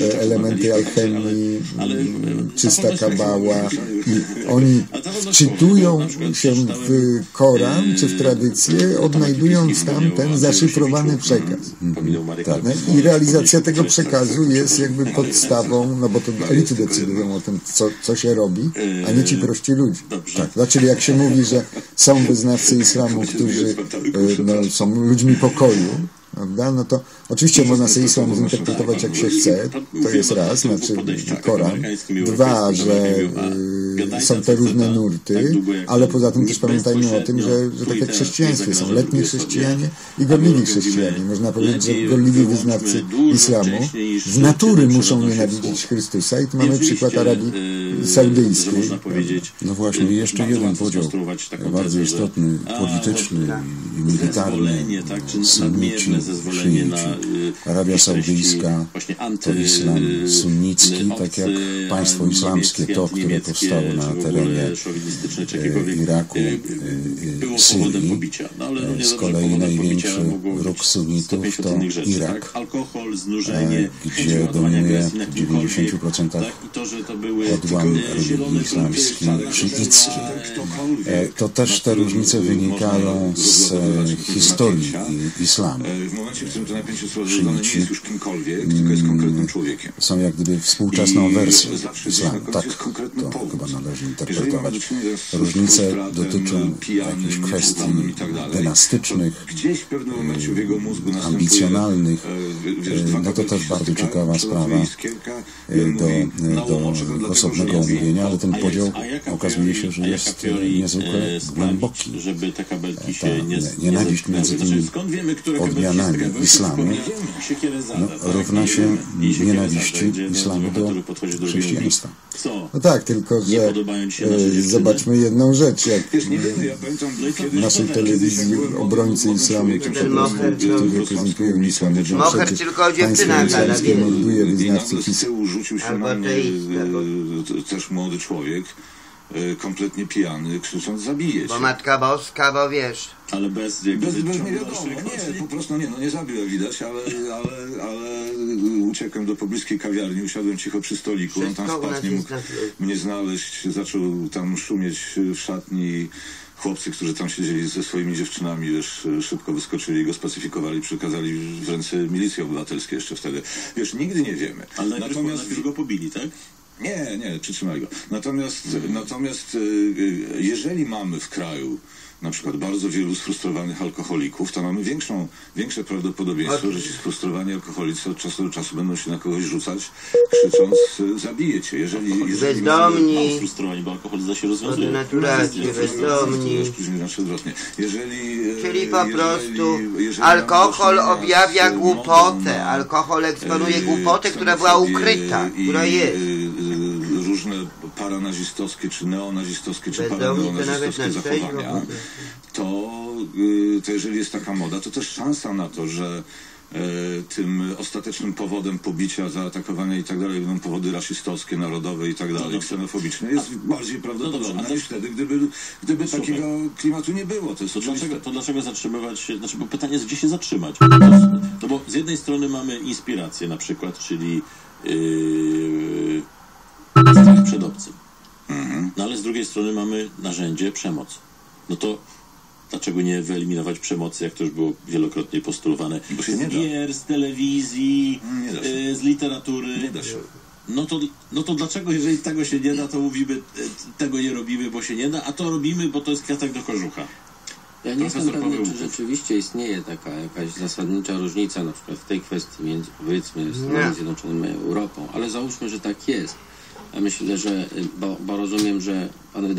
e, elementy alchemii, mm, czysta kabała i oni wczytują się w Koran czy w tradycję, odnajdując tam ten zaszyfrowany przekaz. Tak, I realizacja tego przekazu jest jakby podstawą, no bo to elity decydują o tym, co, co się robi, a nie ci prości ludzie. Tak, czyli jak się mówi, że są wyznawcy islamu, którzy e, no, są ludźmi pokoju, prawda? No to oczywiście można sobie islam zinterpretować jak się chce, to jest raz, znaczy Koran. Dwa, że y, są te różne nurty, ale poza tym też pamiętajmy o tym, że, że tak jak chrześcijaństwie są letni chrześcijanie i gorliwi chrześcijanie. Można powiedzieć, że gorliwi wyznawcy islamu z natury muszą nienawidzić Chrystusa i tu mamy przykład Arabii Saudyjskiej. No właśnie, i jeszcze jeden podział, bardzo istotny, polityczny i militarny, sunnici, szyici. Arabia Saudyjska to islam sunnicki, tak jak państwo islamskie, to, które powstało na terenie Iraku, Syrii. E, Z kolei największy ruch sunnitów to Irak, e, gdzie dominuje w 90% odłam religii islamskiej, szyicki. E, To też te różnice wynikają z historii islamu. W momencie, w którym to napięcie stworzone nie jest już kimkolwiek, tylko jest konkretnym człowiekiem. Są jak gdyby współczesną I wersją islamu. Tak, to chyba należy interpretować. Różnice dotyczą pijanym, jakichś kwestii tak dynastycznych, Gdzieś w pewnym momencie w jego mózgu ambicjonalnych. e, wiesz, E, No to też bardzo świadka, ciekawa sprawa e, do, do osobnego omówienia, ale ten podział okazuje się, że jest niezwykle głęboki. żeby te kabelki się nie, nie- nie nienawiść między Znaczy, tymi kabelki odmianami powiemy, siekierę zada, no, równa się nienawiści islamu do chrześcijaństwa. No tak, tylko że e, zobaczmy jedną rzecz, jak w naszej telewizji obrońcy islamu, czy po prostu którzy reprezentują islam, mówią przecież państwo islamskie morduje wyznawców Albo e, t- też młody człowiek. e, kompletnie pijany, krzycząc zabije cię. Bo Matka Boska, bo wiesz, Ale bez jakby Bez, bez nie wiadomo, nie, po prostu nie, no nie zabił widać, ale, ale, ale uciekłem do pobliskiej kawiarni, usiadłem cicho przy stoliku, on tam Wszystko u spać nas nie jest mógł na mnie znaleźć, zaczął tam szumieć w szatni. Chłopcy, którzy tam siedzieli ze swoimi dziewczynami, wiesz, szybko wyskoczyli, go spacyfikowali, przekazali w ręce milicji obywatelskiej jeszcze wtedy. Wiesz, nigdy nie wiemy. Ale najpierw, Natomiast najpierw go pobili, tak? Nie, nie, przytrzymali go. Natomiast, natomiast y, y, jeżeli mamy w kraju na przykład bardzo wielu sfrustrowanych alkoholików, to mamy większą, większe prawdopodobieństwo, że ci sfrustrowani alkoholicy od czasu do czasu będą się na kogoś rzucać, krzycząc y, zabiję cię. Jeżeli, jeżeli Bezdomni. Mało frustrowani, bo alkohol się rozwiązuje. Odnaturaci, bezdomni. Jeżeli, Czyli po prostu jeżeli alkohol objawia z modą głupotę. na, Alkohol eksponuje głupotę, która była ukryta, która jest. Paranazistowskie, czy neonazistowskie, czy paraneonazistowskie na zachowania, to, e, to jeżeli jest taka moda, to też szansa na to, że e, tym ostatecznym powodem pobicia, zaatakowania i tak dalej będą powody rasistowskie, narodowe i tak dalej, ksenofobiczne, jest bardziej prawdopodobne dobrze, a niż wtedy, gdyby, gdyby Słuchaj. takiego klimatu nie było. To jest To oczywiste. dlaczego, to dlaczego zatrzymywać się? Znaczy, bo pytanie jest, gdzie się zatrzymać? To bo z jednej strony mamy inspirację na przykład, czyli yy, strach przed obcym. No ale z drugiej strony mamy narzędzie przemoc. No to dlaczego nie wyeliminować przemocy, jak to już było wielokrotnie postulowane? Bo się z nie da. gier, z telewizji, Nie da się. yy, z literatury. Nie da się. No to, no to dlaczego, jeżeli tego się nie da, to mówimy, e, tego nie robimy, bo się nie da, a to robimy, bo to jest kwiatek do kożucha. Ja nie jestem pewny, czy rzeczywiście istnieje taka jakaś zasadnicza różnica na przykład w tej kwestii między powiedzmy Stanami Zjednoczonymi a Europą, ale załóżmy, że tak jest. Myślę, że, y, bo, bo rozumiem, że pan